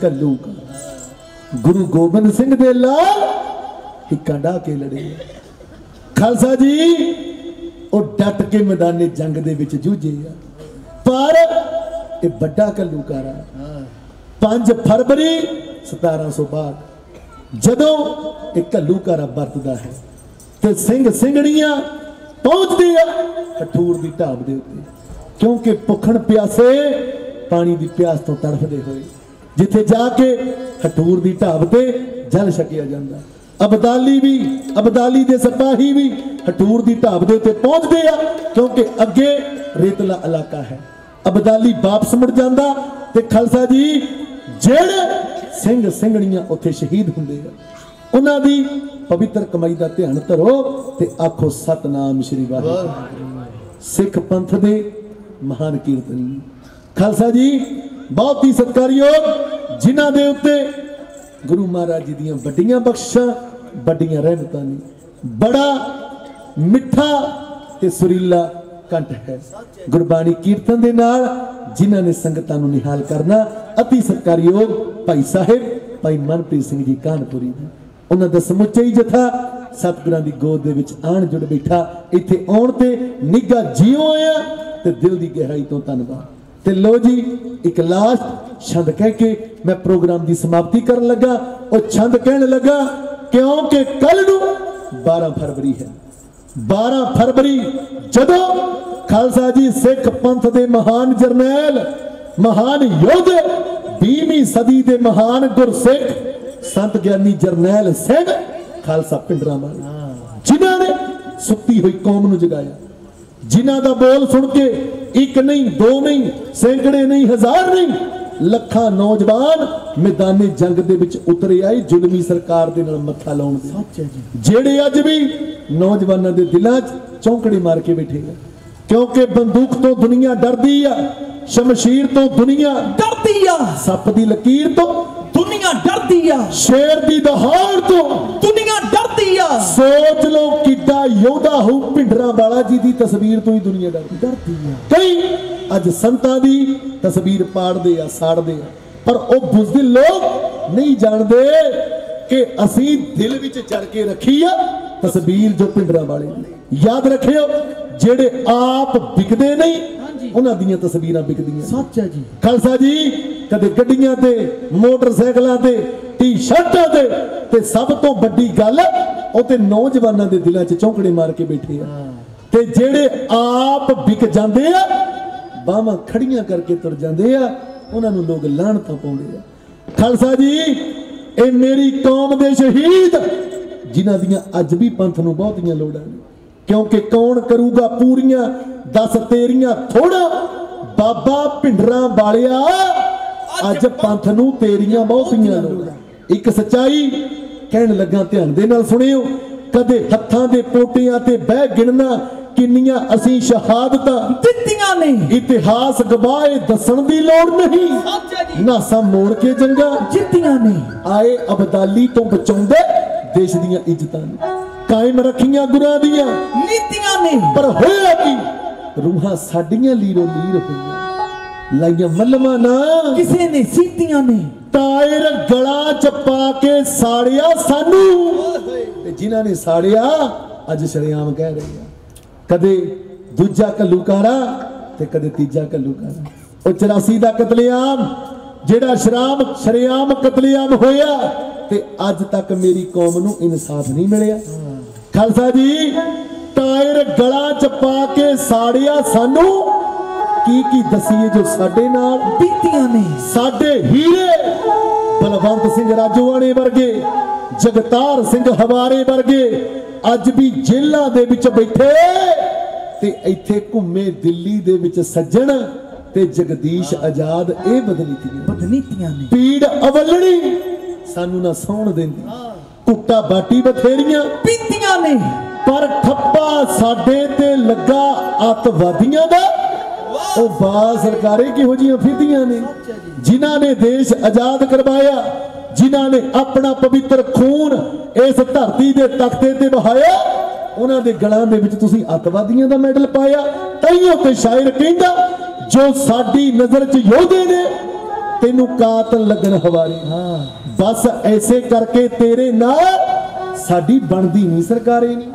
ਕੱਲੂ ਕਾ ਗੁਰੂ ਗੋਬਿੰਦ ਸਿੰਘ ਦੇ ਲਾਲ ਹਿੱਕਾਂ ਢਾ ਕੇ ਲੜੇ। ਖਾਲਸਾ ਜੀ, ਉਹ ਡਟ ਕੇ ਮੈਦਾਨੇ ਜੰਗ ਦੇ ਵਿੱਚ ਜੂਝੇ ਆ। ਪਰ ਇਹ ਵੱਡਾ ਕੱਲੂਕਾਰਾ 5 ਫਰਵਰੀ 1762 ਜਦੋਂ ਇਹ ਕੱਲੂਕਾਰਾ ਵਰਤਦਾ ਹੈ, ਤੇ ਸਿੰਘ ਸਿੰਘਣੀਆਂ ਪਹੁੰਚਦੇ ਆ ਹਠੂਰ ਦੀ ਢਾਬ ਦੇ ਉੱਤੇ। ਕਿਉਂਕਿ ਭੁੱਖਣ ਪਿਆਸੇ ਪਾਣੀ ਦੀ ਪਿਆਸ ਤੋਂ ਤੜਫਦੇ ਹੋਏ। ਜਿੱਥੇ ਜਾ ਕੇ ਹਠੂਰ ਦੀ ਢਾਬ ਤੇ ਜਲ ਛਕਿਆ ਜਾਂਦਾ। ਅਬਦਾਲੀ ਵੀ, ਅਬਦਾਲੀ ਦੇ ਸਿਪਾਹੀ ਵੀ ਹਠੂਰ ਦੀ ਢਾਬ ਦੇ ਉੱਤੇ ਪਹੁੰਚਦੇ ਆ, ਕਿਉਂਕਿ ਅੱਗੇ ਰੇਤਲਾ ਇਲਾਕਾ ਹੈ। ਅਬਦਾਲੀ ਵਾਪਸ ਮੁੜ ਜਾਂਦਾ ਤੇ ਖਾਲਸਾ ਜੀ ਜਿਹੜੇ ਸਿੰਘ ਸਿੰਘਣੀਆਂ ਉੱਥੇ ਸ਼ਹੀਦ ਹੁੰਦੇ ਆ। ਉਹਨਾਂ ਦੀ ਪਵਿੱਤਰ ਕਮਾਈ ਦਾ ਧਿਆਨ ਧਰੋ ਤੇ ਆਖੋ, ਸਤਨਾਮ ਸ਼੍ਰੀ ਵਾਹਿਗੁਰੂ। ਸਿੱਖ ਪੰਥ ਦੇ ਮਹਾਨ ਕੀਰਤਨੀ। ਖਾਲਸਾ ਜੀ ਬਹੁਤ ਹੀ ਸਤਿਕਾਰਯੋਗ ਜਿਨ੍ਹਾਂ ਦੇ ਉੱਤੇ ਗੁਰੂ ਮਹਾਰਾਜ ਜੀ ਦੀਆਂ ਵੱਡੀਆਂ ਬਖਸ਼ਾਂ, ਵੱਡੀਆਂ ਰਹਿਮਤਾਂ ਨੇ। ਬੜਾ ਮਿੱਠਾ ਤੇ ਸੁਰੀਲਾ ਕੰਠ ਹੈ। ਗੁਰਬਾਣੀ ਕੀਰਤਨ ਦੇ ਨਾਲ ਜਿਨ੍ਹਾਂ ਨੇ ਸੰਗਤਾਂ ਨੂੰ ਨਿਹਾਲ ਕਰਨਾ, ਅਤੀ ਸਤਿਕਾਰਯੋਗ ਭਾਈ ਸਾਹਿਬ, ਭਾਈ ਮਨਪ੍ਰੀਤ ਸਿੰਘ ਜੀ ਕਾਨਪੁਰੀ ਜੀ। ਉਹਨਾਂ ਦਾ ਸਮੁੱਚਾ ਹੀ ਜਥਾ ਸਤਿਗੁਰਾਂ ਦੀ ਗੋਦ ਦੇ ਵਿੱਚ ਆਣ ਜੁੜ ਬੈਠਾ। ਇੱਥੇ ਆਉਣ ਤੇ ਨਿੱਘਾ ਜੀਉ ਆਇਆ ਤੇ ਦਿਲ ਦੀ ਗਹਿਰਾਈ ਤੋਂ ਧੰਨਵਾਦ। ਤੇ ਲੋ ਜੀ, ਇੱਕ ਲਾਸਟ ਛੰਦ ਕਹਿ ਕੇ ਮੈਂ ਪ੍ਰੋਗਰਾਮ ਦੀ ਸਮਾਪਤੀ ਕਰਨ ਲੱਗਾ। ਉਹ ਛੰਦ ਕਹਿਣ ਲੱਗਾ, ਕਿਉਂਕਿ ਕੱਲ ਨੂੰ 12 ਫਰਵਰੀ ਹੈ। 12 ਫਰਵਰੀ ਜਦੋਂ ਖਾਲਸਾ ਜੀ ਸਿੱਖ ਪੰਥ ਦੇ ਮਹਾਨ ਜਰਨੈਲ, ਮਹਾਨ ਯੋਧੇ 20ਵੀਂ ਸਦੀ ਦੇ ਮਹਾਨ ਗੁਰਸਿੱਖ, ਸੰਤ ਗਿਆਨੀ ਜਰਨੈਲ ਸਿੰਘ ਖਾਲਸਾ ਪਿੰਡਰਾਂ ਵਾਲੇ ਜਿਨ੍ਹਾਂ ਨੇ ਸੁੱਤੀ ਹੋਈ ਕੌਮ ਨੂੰ ਜਗਾਇਆ। ਜਿਨ੍ਹਾਂ ਦਾ ਬੋਲ ਸੁਣ ਕੇ ਇੱਕ ਨਹੀਂ ਦੋ ਨਹੀਂ ਸੈਂਕੜੇ ਨਹੀਂ ਹਜ਼ਾਰ ਨਹੀਂ ਲੱਖਾਂ ਨੌਜਵਾਨ ਮੈਦਾਨੇ ਜੰਗ ਦੇ ਵਿੱਚ ਉਤਰੇ ਆਏ ਜ਼ੁਲਮੀ ਸਰਕਾਰ ਦੇ ਨਾਲ ਮੱਥਾ ਲਾਉਣ ਦੇ। ਸੱਚ ਹੈ ਜੀ। ਜਿਹੜੇ ਅੱਜ ਵੀ ਨੌਜਵਾਨਾਂ ਦੇ ਦਿਲਾਂ 'ਚ ਚੌਂਕੜੇ ਮਾਰ ਕੇ ਬੈਠੇ ਆ ਕਿਉਂਕਿ ਬੰਦੂਕ ਤੋਂ ਦੁਨੀਆ ਡਰਦੀ ਆ ਸ਼ਮਸ਼ੀਰ ਤੋਂ ਦੁਨੀਆ ਡਰਦੀ ਆ। ਸੱਪ ਦੀ ਲਕੀਰ ਤੋਂ ਦੁਨੀਆ ਡਰਦੀ ਆ। ਸ਼ੇਰ ਦੀ ਦਹਾੜ ਤੋਂ। ਦੁਨੀਆ ਡਰਦੀ ਆ। ਸੋਚ ਲਓ ਕਿੱਡਾ ਯੋਧਾ ਹੋ ਭਿੰਡਰਾਂ ਵਾਲਾ ਜੀ ਦੀ ਤਸਵੀਰ ਤੋਂ ਹੀ ਦੁਨੀਆ ਡਰਦੀ। ਡਰਦੀ ਆ। ਕਈ ਅੱਜ ਸੰਤਾਂ ਦੀ ਤਸਵੀਰ ਪਾੜਦੇ ਆ ਸਾੜਦੇ ਆ। ਪਰ ਉਹ ਬੁਜ਼ਦਿਲ ਲੋਕ ਨਹੀਂ ਜਾਣਦੇ ਕਿ ਅਸੀਂ ਦਿਲ ਵਿੱਚ ਜੜ ਕੇ ਰੱਖੀ ਆ ਤਸਵੀਰ ਜੋ ਭਿੰਡਰਾਂ ਵਾਲੇ ਯਾਦ ਰੱਖਿਓ ਜਿਹੜੇ ਆਪ ਵਿਕਦੇ ਨਹੀਂ ਉਹਨਾਂ ਦੀਆਂ ਤਸਵੀਰਾਂ ਵਿਕਦੀਆਂ। ਸੱਚ ਹੈ ਜੀ। ਖਾਲਸਾ ਜੀ ਕਦੇ ਗੱਡੀਆਂ ਤੇ ਮੋਟਰਸਾਈਕਲਾਂ ਤੇ ਟੀ-ਸ਼ਰਟਾਂ ਤੇ ਤੇ ਸਭ ਤੋਂ ਵੱਡੀ ਗੱਲ ਉਹ ਤੇ ਨੌਜਵਾਨਾਂ ਦੇ ਦਿਲਾਂ 'ਚ ਚੌਂਕੜੇ ਮਾਰ ਕੇ ਬੈਠੇ ਆ। ਤੇ ਜਿਹੜੇ ਆਪ ਵਿਕ ਜਾਂਦੇ ਆ ਬਾਹਾਂ ਖੜੀਆਂ ਕਰਕੇ ਤੁਰ ਜਾਂਦੇ ਆ ਉਹਨਾਂ ਨੂੰ ਲੋਕ ਲਾਹਣਤਾਂ ਪਾਉਂਦੇ ਆ। ਖਾਲਸਾ ਜੀ ਇਹ ਮੇਰੀ ਕੌਮ ਦੇ ਸ਼ਹੀਦ ਜਿਨ੍ਹਾਂ ਦੀਆਂ ਅੱਜ ਵੀ ਪੰਥ ਨੂੰ ਬਹੁਤੀਆਂ ਲੋੜਾਂ ਨੇ। ਕਿਉਂਕਿ ਕੌਣ ਕਰੂਗਾ ਪੂਰੀਆਂ ਦੱਸ ਤੇਰੀਆਂ ਥੋੜਾ ਬਾਬਾ ਭਿੰਡਰਾਂ ਵਾਲਿਆ ਅੱਜ ਪੰਥ ਨੂੰ ਤੇਰੀਆਂ ਬਹੁਤੀਆਂ ਇੱਕ ਸਚਾਈ ਕਹਿਣ ਲੱਗਾ ਧਿਆਨ ਦੇ ਨਾਲ ਸੁਣਿਓ ਕਦੇ ਹੱਥਾਂ ਦੇ ਪੋਟਿਆਂ ਤੇ ਬਹਿ ਗਿਣਨਾ ਕਿੰਨੀਆਂ ਅਸੀਂ ਸ਼ਹਾਦਤਾਂ। ਦਿੱਤੀਆਂ ਨੇ। ਇਤਿਹਾਸ ਗਵਾਏ ਦੱਸਣ ਦੀ ਲੋੜ ਨਹੀਂ। ਨਾਸਾ ਮੋੜ ਕੇ ਜੰਗਾ। ਜਿੱਤੀਆਂ ਨੇ। ਆਏ ਅਬਦਾਲੀ ਤੋਂ ਬਚਾਉਂਦੇ ਦੇਸ਼ ਦੀਆਂ ਇੱਜ਼ਤਾਂ ਨੂੰ। ਕਾਇਮ ਰੱਖੀਆਂ ਗੁਰਾਂ ਦੀਆਂ। ਨੀਤੀਆਂ ਨੇ। ਪਰ ਹੋਇਆ ਕੀ? ਰੂਹਾਂ ਸਾਡੀਆਂ ਲੀਰੋ ਲੀਰ ਹੋਈਆਂ। ਲਾਈਆਂ ਮੱਲਮਾ ਨਾ। ਕਿਸੇ ਨੇ ਸੀਤੀਆਂ ਨੇ। ਟਾਇਰ ਗਲਾ ਚ ਪਾ ਕੇ ਸਾੜਿਆ ਸਾਨੂੰ। ਤੇ ਜਿਨ੍ਹਾਂ ਨੇ ਸਾੜਿਆ ਅੱਜ ਸ਼ਰਿਆਮ ਕਹਿ ਰਹੇ ਆ। ਕਦੇ ਦੂਜਾ ਕੱਲੂਕਾਰਾ ਤੇ ਕਦੇ ਤੀਜਾ ਕੱਲੂਕਾਰਾ ਉਹ 84 ਦਾ ਕਤਲੇਆਮ ਜਿਹੜਾ ਸ਼ਰਾਮ ਸ਼ਰਿਆਮ ਕਤਲੇਆਮ ਹੋਇਆ ਤੇ ਅੱਜ ਤੱਕ ਮੇਰੀ ਕੌਮ ਨੂੰ ਇਨਸਾਫ ਨਹੀਂ ਮਿਲਿਆ। ਖਾਲਸਾ ਜੀ ਟਾਇਰ ਗਲਾ ਚ ਪਾ ਕੇ ਸਾੜਿਆ ਸਾਨੂੰ। ਕੀ ਕੀ ਦਸੀਏ ਜੋ ਸਾਡੇ ਨਾਲ? ਬੀਤੀਆਂ ਨੇ। ਸਾਡੇ ਹੀਰੇ। ਬਲਵੰਤ ਸਿੰਘ ਰਾਜੋਆਣੇ ਵਰਗੇ ਜਗਤਾਰ ਸਿੰਘ ਹਵਾਰੇ ਵਰਗੇ ਅੱਜ ਵੀ ਜੇਲ੍ਹਾਂ ਦੇ ਵਿੱਚ ਬੈਠੇ ਤੇ ਇੱਥੇ ਘੁੰਮੇ ਦਿੱਲੀ ਦੇ ਵਿੱਚ ਸੱਜਣ ਤੇ ਜਗਦੀਸ਼ ਆਜ਼ਾਦ ਇਹ ਬਦਲੀਤੀਆਂ ਬਦਨੀਤੀਆਂ ਨੇ। ਪੀੜ ਅਵਲਣੀ ਸਾਨੂੰ ਨਾ ਸੌਣ ਦਿੰਦੀ। ਕੁੱਟਾ ਬਾਟੀ ਬਥੇਰੀਆਂ। ਬੀਤੀਆਂ ਨੇ। ਪਰ ਠੱਪਾ ਸਾਡੇ ਤੇ ਲੱਗਾ ਅੱਤਵਾਦੀਆਂ ਦਾ। ਉਹ ਬਾ ਸਰਕਾਰੇ ਕਿਹੋ ਜੀਆਂ ਫਿਰਦੀਆਂ ਨੇ? ਜਿਨ੍ਹਾਂ ਨੇ ਦੇਸ਼ ਆਜ਼ਾਦ ਕਰਵਾਇਆ, ਜਿਨ੍ਹਾਂ ਨੇ ਆਪਣਾ ਪਵਿੱਤਰ ਖੂਨ ਇਸ ਧਰਤੀ ਦੇ ਤਖਤੇ ਤੇ ਵਹਾਇਆ, ਉਹਨਾਂ ਦੇ ਗਲਾਂ ਦੇ ਵਿੱਚ ਤੁਸੀਂ ਅੱਤਵਾਦੀਆਂ ਦਾ ਮੈਡਲ ਪਾਇਆ, ਤਾਈਓ ਤੇ ਸ਼ਾਇਰ ਕਹਿੰਦਾ, ਜੋ ਸਾਡੀ ਨਜ਼ਰ 'ਚ ਯੋਧੇ ਨੇ, ਤੈਨੂੰ ਕਾਤਲ ਲੱਗਣ ਹਵਾਰੇ ਹਾਂ ਬਸ ਐਸੇ ਕਰਕੇ ਤੇਰੇ ਨਾਲ ਸਾਡੀ ਬਣਦੀ ਨਹੀਂ ਸਰਕਾਰੇ ਨਹੀਂ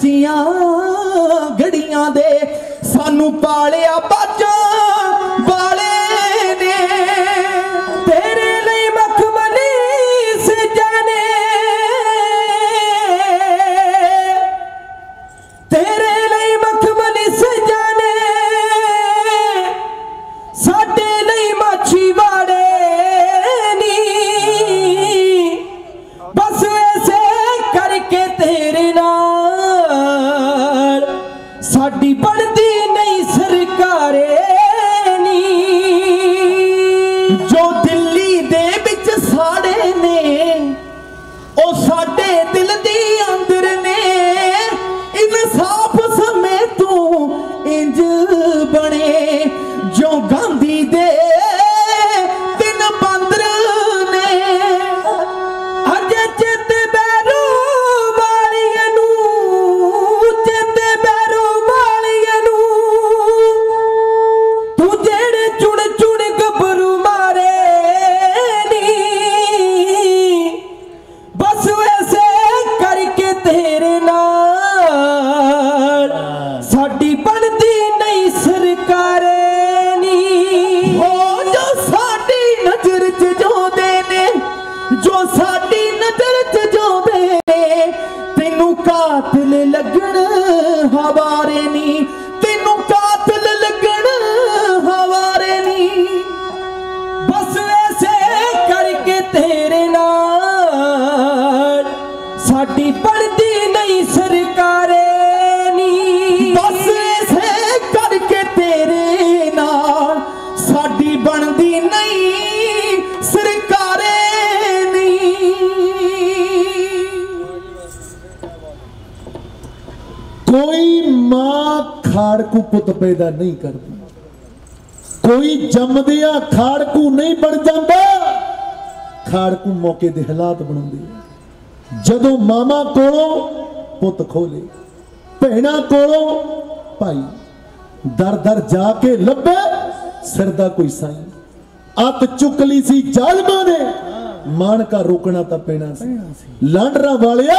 বাঁচিয়া ਸਾਡੀ ਬਣਦੀ ਨਹੀਂ ਸਰਕਾਰੇ ਨੀ। ਬਸ ਇਸੇ ਕਰਕੇ ਤੇਰੇ ਨਾਲ ਸਾਡੀ ਬਣਦੀ ਨਹੀਂ ਸਰਕਾਰੇ ਨਹੀਂ ਕੋਈ ਮਾਂ ਖਾੜਕੂ ਪੁੱਤ ਪੈਦਾ ਨਹੀਂ ਕਰਦੀ। ਕੋਈ ਜੰਮਦਿਆਂ ਖਾੜਕੂ ਨਹੀਂ ਬਣ ਜਾਂਦਾ। ਖਾੜਕੂ ਮੌਕੇ ਦੇ ਹਾਲਾਤ ਬਣਾਉਂਦੀ ਆ ਜਦੋਂ ਮਾਮਾ ਕੋਲੋਂ ਪੁੱਤ ਖੋਲੇ ਭੈਣਾ ਕੋਲੋਂ ਭਾਈ ਦਰ ਦਰ ਜਾ ਕੇ ਲੱਭੇ ਸਿਰ ਦਾ ਕੋਈ ਸਾਈ। ਅੱਤ ਚੁੱਕ ਲਈ ਸੀ ਜ਼ਾਲਮਾਂ ਨੇ ਮਾਣਕਾ ਰੋਕਣਾ ਤਾਂ ਪੈਣਾ ਸੀ। ਲਾਂਡਰਾ ਵਾਲਿਆ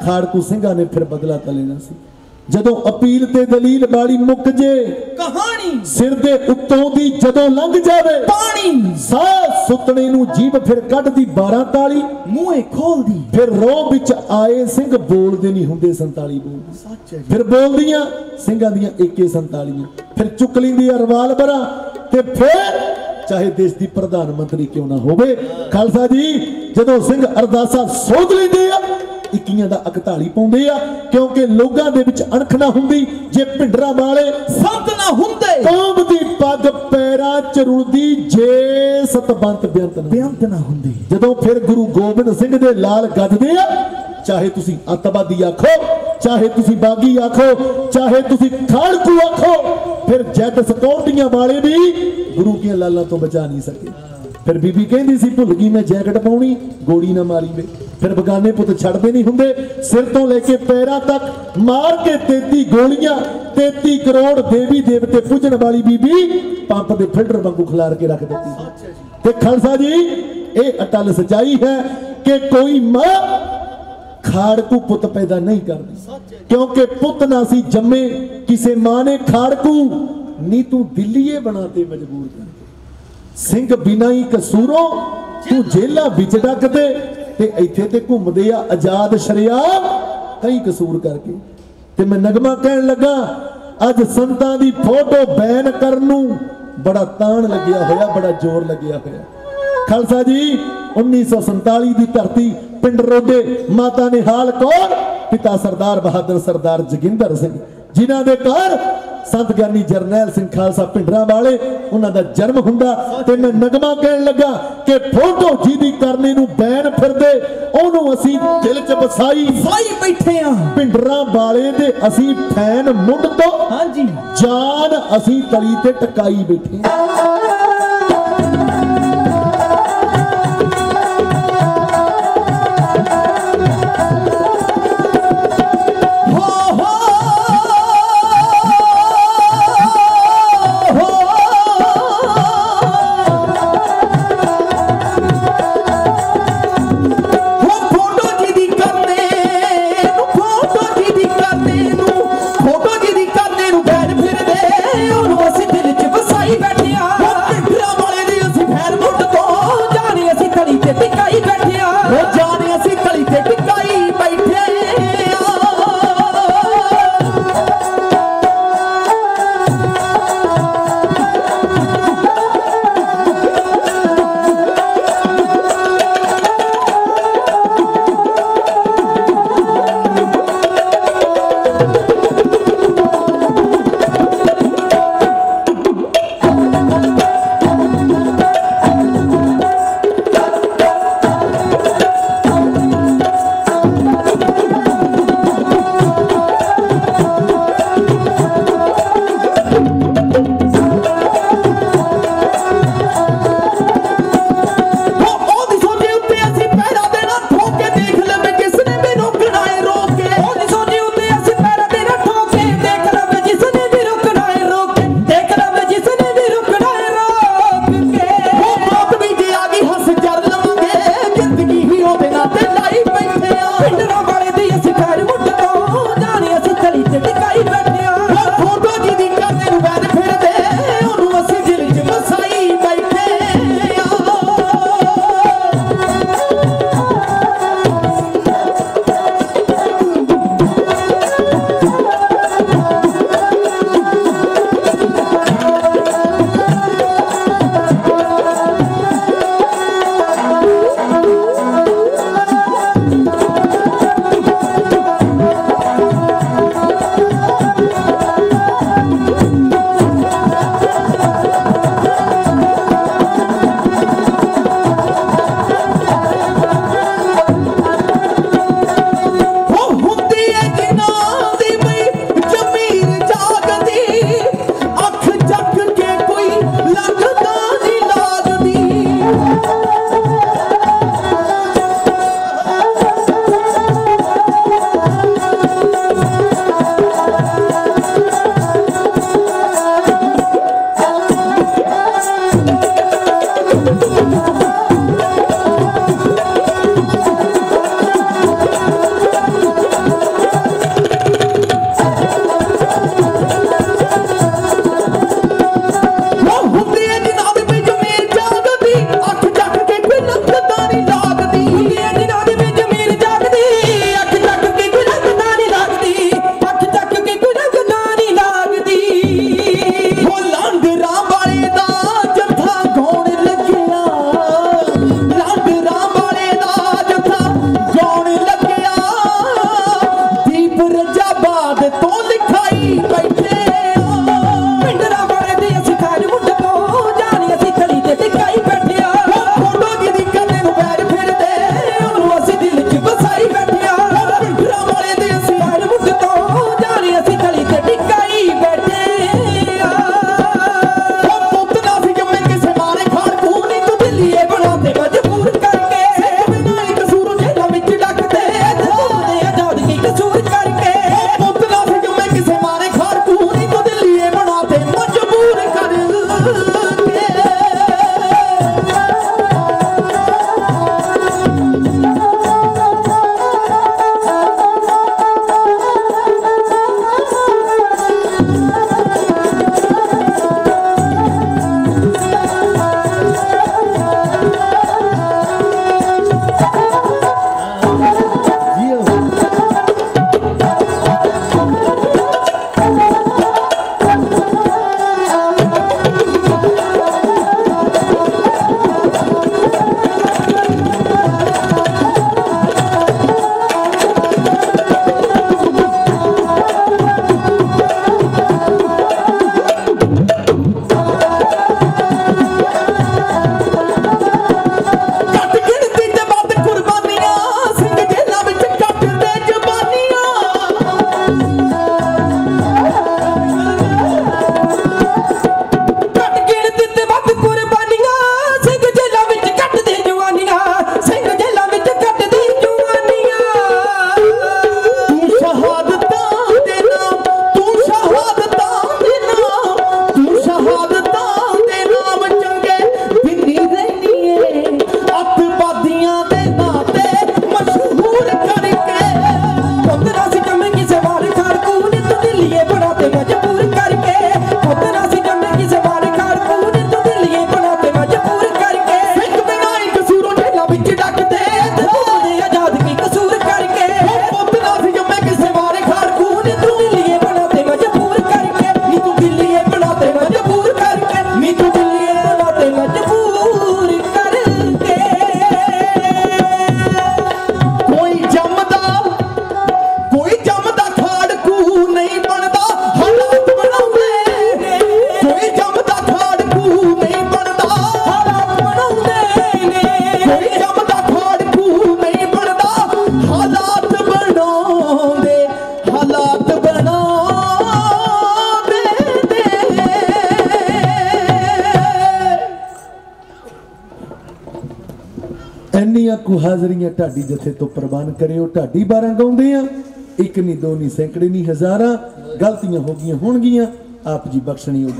ਖਾੜਕੂ ਸਿੰਘਾਂ ਨੇ ਫਿਰ ਬਦਲਾ ਤਾਂ ਲੈਣਾ ਸੀ। ਜਦੋਂ ਅਪੀਲ ਤੇ ਦਲੀਲ ਵਾਲੀ ਮੁੱਕ ਜੇ ਸਿਰ ਦੇ ਉੱਤੋਂ ਦੀ ਜਦੋਂ ਲੰਘ ਜਾਵੇ ਪਾਣੀ। ਸਾਹ ਸੁੱਤਣੇ ਨੂੰ ਜੀਭ ਫਿਰ ਕੱਢਦੀ 12 ਤਾਲੀ। ਮੂੰਹੇ ਖੋਲਦੀ। ਫਿਰ ਰੋਹ ਵਿੱਚ ਆਏ ਸਿੰਘ ਬੋਲਦੇ ਨਹੀਂ ਹੁੰਦੇ 47 ਬੋਲਦੇ ਸੱਚ ਹੈ ਫਿਰ ਬੋਲਦੀਆਂ ਸਿੰਘਾਂ ਦੀਆਂ 21 47 ਫਿਰ ਚੁੱਕ ਲੈਂਦੀ ਆ ਰਵਾਲਵਰਾਂ ਤੇ ਫਿਰ ਚਾਹੇ ਦੇਸ਼ ਦੀ ਪ੍ਰਧਾਨ ਮੰਤਰੀ ਕਿਉਂ ਨਾ ਹੋਵੇ ਖਾਲਸਾ ਜੀ ਜਦੋਂ ਸਿੰਘ ਅਰਦਾਸਾ ਸੋਧ ਲੈਂਦੇ ਆ ਇੱਕੀਆਂ ਦਾ 41 ਪਾਉਂਦੇ ਆ ਕਿਉਂਕਿ ਲੋਕਾਂ ਦੇ ਵਿੱਚ ਅਣਖ ਨਾ ਹੁੰਦੀ ਜੇ ਭਿੰਡਰਾਂ ਵਾਲੇ ਸੰਤ ਨਾ ਹੁੰਦੇ। ਕੌਮ ਦੀ ਪੱਗ ਪੈਰਾਂ ਚ ਰੁਲਦੀ ਜੇ ਸਤਬੰਤ ਬਿਆੰਤ ਨਾ ਬੇਅੰਤ ਨਾ ਹੁੰਦੇ। ਜਦੋਂ ਫਿਰ ਗੁਰੂ ਗੋਬਿੰਦ ਸਿੰਘ ਦੇ ਲਾਲ ਗੱਜਦੇ ਆ ਚਾਹੇ ਤੁਸੀਂ ਅੱਤਵਾਦੀ ਆਖੋ ਚਾਹੇ ਤੁਸੀਂ ਬਾਗੀ ਆਖੋ ਚਾਹੇ ਤੁਸੀਂ ਖਾੜਕੂ ਆਖੋ ਫਿਰ ਜੱਟ ਸਕਿਉਰਟੀਆਂ ਵਾਲੇ ਵੀ ਗੁਰੂ ਦੀਆਂ ਲਾਲਾਂ ਤੋਂ ਬਚਾ ਨਹੀਂ ਸਕੇ। ਫਿਰ ਬੀਬੀ ਕਹਿੰਦੀ ਸੀ ਭੁੱਲ ਗਈ ਮੈਂ ਜੈਕਟ ਪਾਉਣੀ ਗੋੜੀ ਨਾ ਮਾਰੀ ਵੇ ਫਿਰ ਬਗਾਨੇ ਪੁੱਤ ਛੱਡਦੇ ਨਹੀਂ ਹੁੰਦੇ। ਸਿਰ ਤੋਂ ਲੈ ਕੇ ਪੈਰਾਂ ਤੱਕ ਮਾਰ ਕੇ 33 ਗੋਲੀਆਂ 33 ਕਰੋੜ ਦੇਵੀ ਦੇਵਤੇ ਪੂਜਣ ਵਾਲੀ ਬੀਬੀ ਪੰਪ ਦੇ ਫਿਲਟਰ ਵਾਂਗੂ ਖਿਲਾਰ ਕੇ ਰੱਖ ਦਿੱਤੀ। ਤੇ ਖਾਲਸਾ ਜੀ ਇਹ ਅਟਲ ਸਚਾਈ ਹੈ ਕਿ ਕੋਈ ਮਾਂ ਖਾੜਕੂ ਪੁੱਤ ਪੈਦਾ ਨਹੀਂ ਕਰਦੀ। ਕਿਉਂਕਿ ਪੁੱਤ ਨਾ ਸੀ ਜੰਮੇ ਕਿਸੇ ਮਾਂ ਨੇ ਖਾੜਕੂ ਨੀ ਤੂੰ ਦਿੱਲੀਏ ਬਣਾਤੇ ਮਜਬੂਰ ਕਰ ਸਿੰਘ ਬਿਨਾਂ ਹੀ ਕਸੂਰੋਂ ਤੂੰ ਜੇਲਾ ਵਿੱਚ ਡੱਕਦੇ ਤੇ ਇੱਥੇ ਤੇ ਘੁੰਮਦੇ ਆ ਆਜ਼ਾਦ ਸ਼ਰਿਆਮ ਕਈ ਕਸੂਰ ਕਰਕੇ। ਤੇ ਮੈਂ ਨਗਮਾ ਕਹਿਣ ਲੱਗਾ, ਅੱਜ ਸੰਤਾਂ ਦੀ ਫੋਟੋ ਬੈਨ ਕਰਨ ਨੂੰ ਬੜਾ ਤਾਣ ਲੱਗਿਆ ਹੋਇਆ, ਬੜਾ ਜ਼ੋਰ ਲੱਗਿਆ ਹੋਇਆ। ਖਾਲਸਾ ਜੀ 1947 ਦੀ ਧਰਤੀ, ਪਿੰਡ ਰੋਡੇ, ਮਾਤਾ ਨਿਹਾਲ ਕੌਰ, ਪਿਤਾ ਸਰਦਾਰ ਬਹਾਦਰ ਸਰਦਾਰ ਜਗਿੰਦਰ ਸਿੰਘ। ਜਿਨ੍ਹਾਂ ਦੇ ਘਰ ਸੰਤ ਗਿਆਨੀ ਜਰਨੈਲ ਸਿੰਘ ਖਾਲਸਾ ਪਿੰਡਰਾਂ ਵਾਲੇ ਉਹਨਾਂ ਦਾ ਜਨਮ ਹੁੰਦਾ ਤੇ ਮੈਂ ਨਗਮਾ ਕਹਿਣ ਲੱਗਾ ਕਿ ਫੋਟੋ ਜਿਹਦੀ ਕਰਨੇ ਨੂੰ ਬੈਨ ਫਿਰਦੇ ਉਹਨੂੰ ਅਸੀਂ ਦਿਲ 'ਚ ਵਸਾਈ। ਸਾਈ ਬੈਠੇ ਆ। ਪਿੰਡਰਾਂ ਵਾਲੇ ਦੇ ਅਸੀਂ ਫੈਨ ਮੁੱਢ ਤੋਂ ਹਾਂਜੀ। ਜਾਨ ਅਸੀਂ ਤਲੀ ਤੇ ਟਕਾਈ ਬੈਠੇ ਹੋ ਕੁ ਢਾਡੀ ਜਥੇ ਤੋਂ ਪ੍ਰਵਾਨ ਕਰਿਓ ਢਾਡੀ ਬਾਰਾਂ ਗਾਉਂਦੇ ਆ ਇੱਕ ਨਹੀਂ ਦੋ ਨਹੀਂ ਸੈਂਕੜੇ ਨਹੀਂ ਹਜ਼ਾਰਾਂ ਗਲਤੀਆਂ ਹੋ ਗਈਆਂ ਹੋਣਗੀਆਂ। ਆਪ ਜੀ ਬਖਸ਼ਣੀ ਉਹ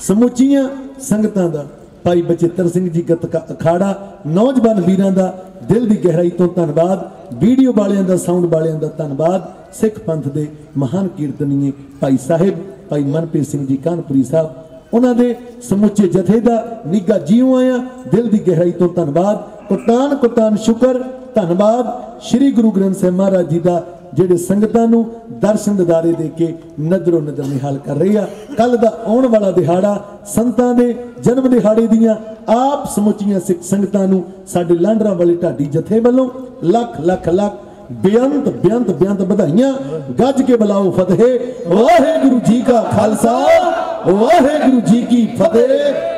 ਸਮੁੱਚੀਆਂ ਸੰਗਤਾਂ ਦਾ, ਭਾਈ ਬਚਿੱਤਰ ਸਿੰਘ ਜੀ ਗਤਕਾ ਅਖਾੜਾ, ਨੌਜਵਾਨ ਵੀਰਾਂ ਦਾ ਦਿਲ ਦੀ ਗਹਿਰਾਈ ਤੋਂ ਧੰਨਵਾਦ। ਵੀਡੀਓ ਵਾਲਿਆਂ ਦਾ, ਸਾਊਂਡ ਵਾਲਿਆਂ ਦਾ ਧੰਨਵਾਦ। ਸਿੱਖ ਪੰਥ ਦੇ ਮਹਾਨ ਕੀਰਤਨੀਏ ਭਾਈ ਸਾਹਿਬ, ਭਾਈ ਮਨਪ੍ਰੀਤ ਸਿੰਘ ਜੀ ਕਾਨਪੁਰੀ ਸਾਹਿਬ, ਉਹਨਾਂ ਦੇ ਸਮੁੱਚੇ ਜਥੇ ਦਾ ਨਿੱਘਾ ਜੀਉ ਆਇਆ, ਦਿਲ ਦੀ ਗਹਿਰਾਈ ਤੋਂ ਧੰਨਵਾਦ। ਕੁਤਾਨ ਕੁਤਾਨ ਸ਼ੁਕਰ ਧੰਨਵਾਦ ਸ੍ਰੀ ਗੁਰੂ ਗ੍ਰੰਥ ਸਾਹਿਬ ਮਹਾਰਾਜ ਜੀ ਦਾ, ਜਿਹੜੇ ਸੰਗਤਾਂ ਨੂੰ ਦਰਸ਼ਨ ਦਿਦਾਰੇ ਦੇ ਕੇ ਨਜ਼ਰੋ ਨਜ਼ਰ ਨਿਹਾਲ ਕਰ ਰਹੀ ਆ। ਕੱਲ ਦਾ ਆਉਣ ਵਾਲਾ ਦਿਹਾੜਾ ਸੰਤਾਂ ਦੇ ਜਨਮ ਦਿਹਾੜੇ ਦੀਆਂ, ਆਪ ਸਮੁੱਚੀਆਂ ਸਿੱਖ ਸੰਗਤਾਂ ਨੂੰ ਸਾਡੇ ਲਾਂਡਰਾਂ ਵਾਲੇ ਢਾਡੀ ਜਥੇ ਵੱਲੋਂ ਲੱਖ ਲੱਖ ਲੱਖ ਬੇਅੰਤ ਬੇਅੰਤ ਬੇਅੰਤ ਵਧਾਈਆਂ। ਗੱਜ ਕੇ ਬੁਲਾਓ ਫਤਿਹ। ਵਾਹਿਗੁਰੂ ਜੀ ਕਾ ਖਾਲਸਾ, ਵਾਹਿਗੁਰੂ ਜੀ ਕੀ ਫਤਿਹ।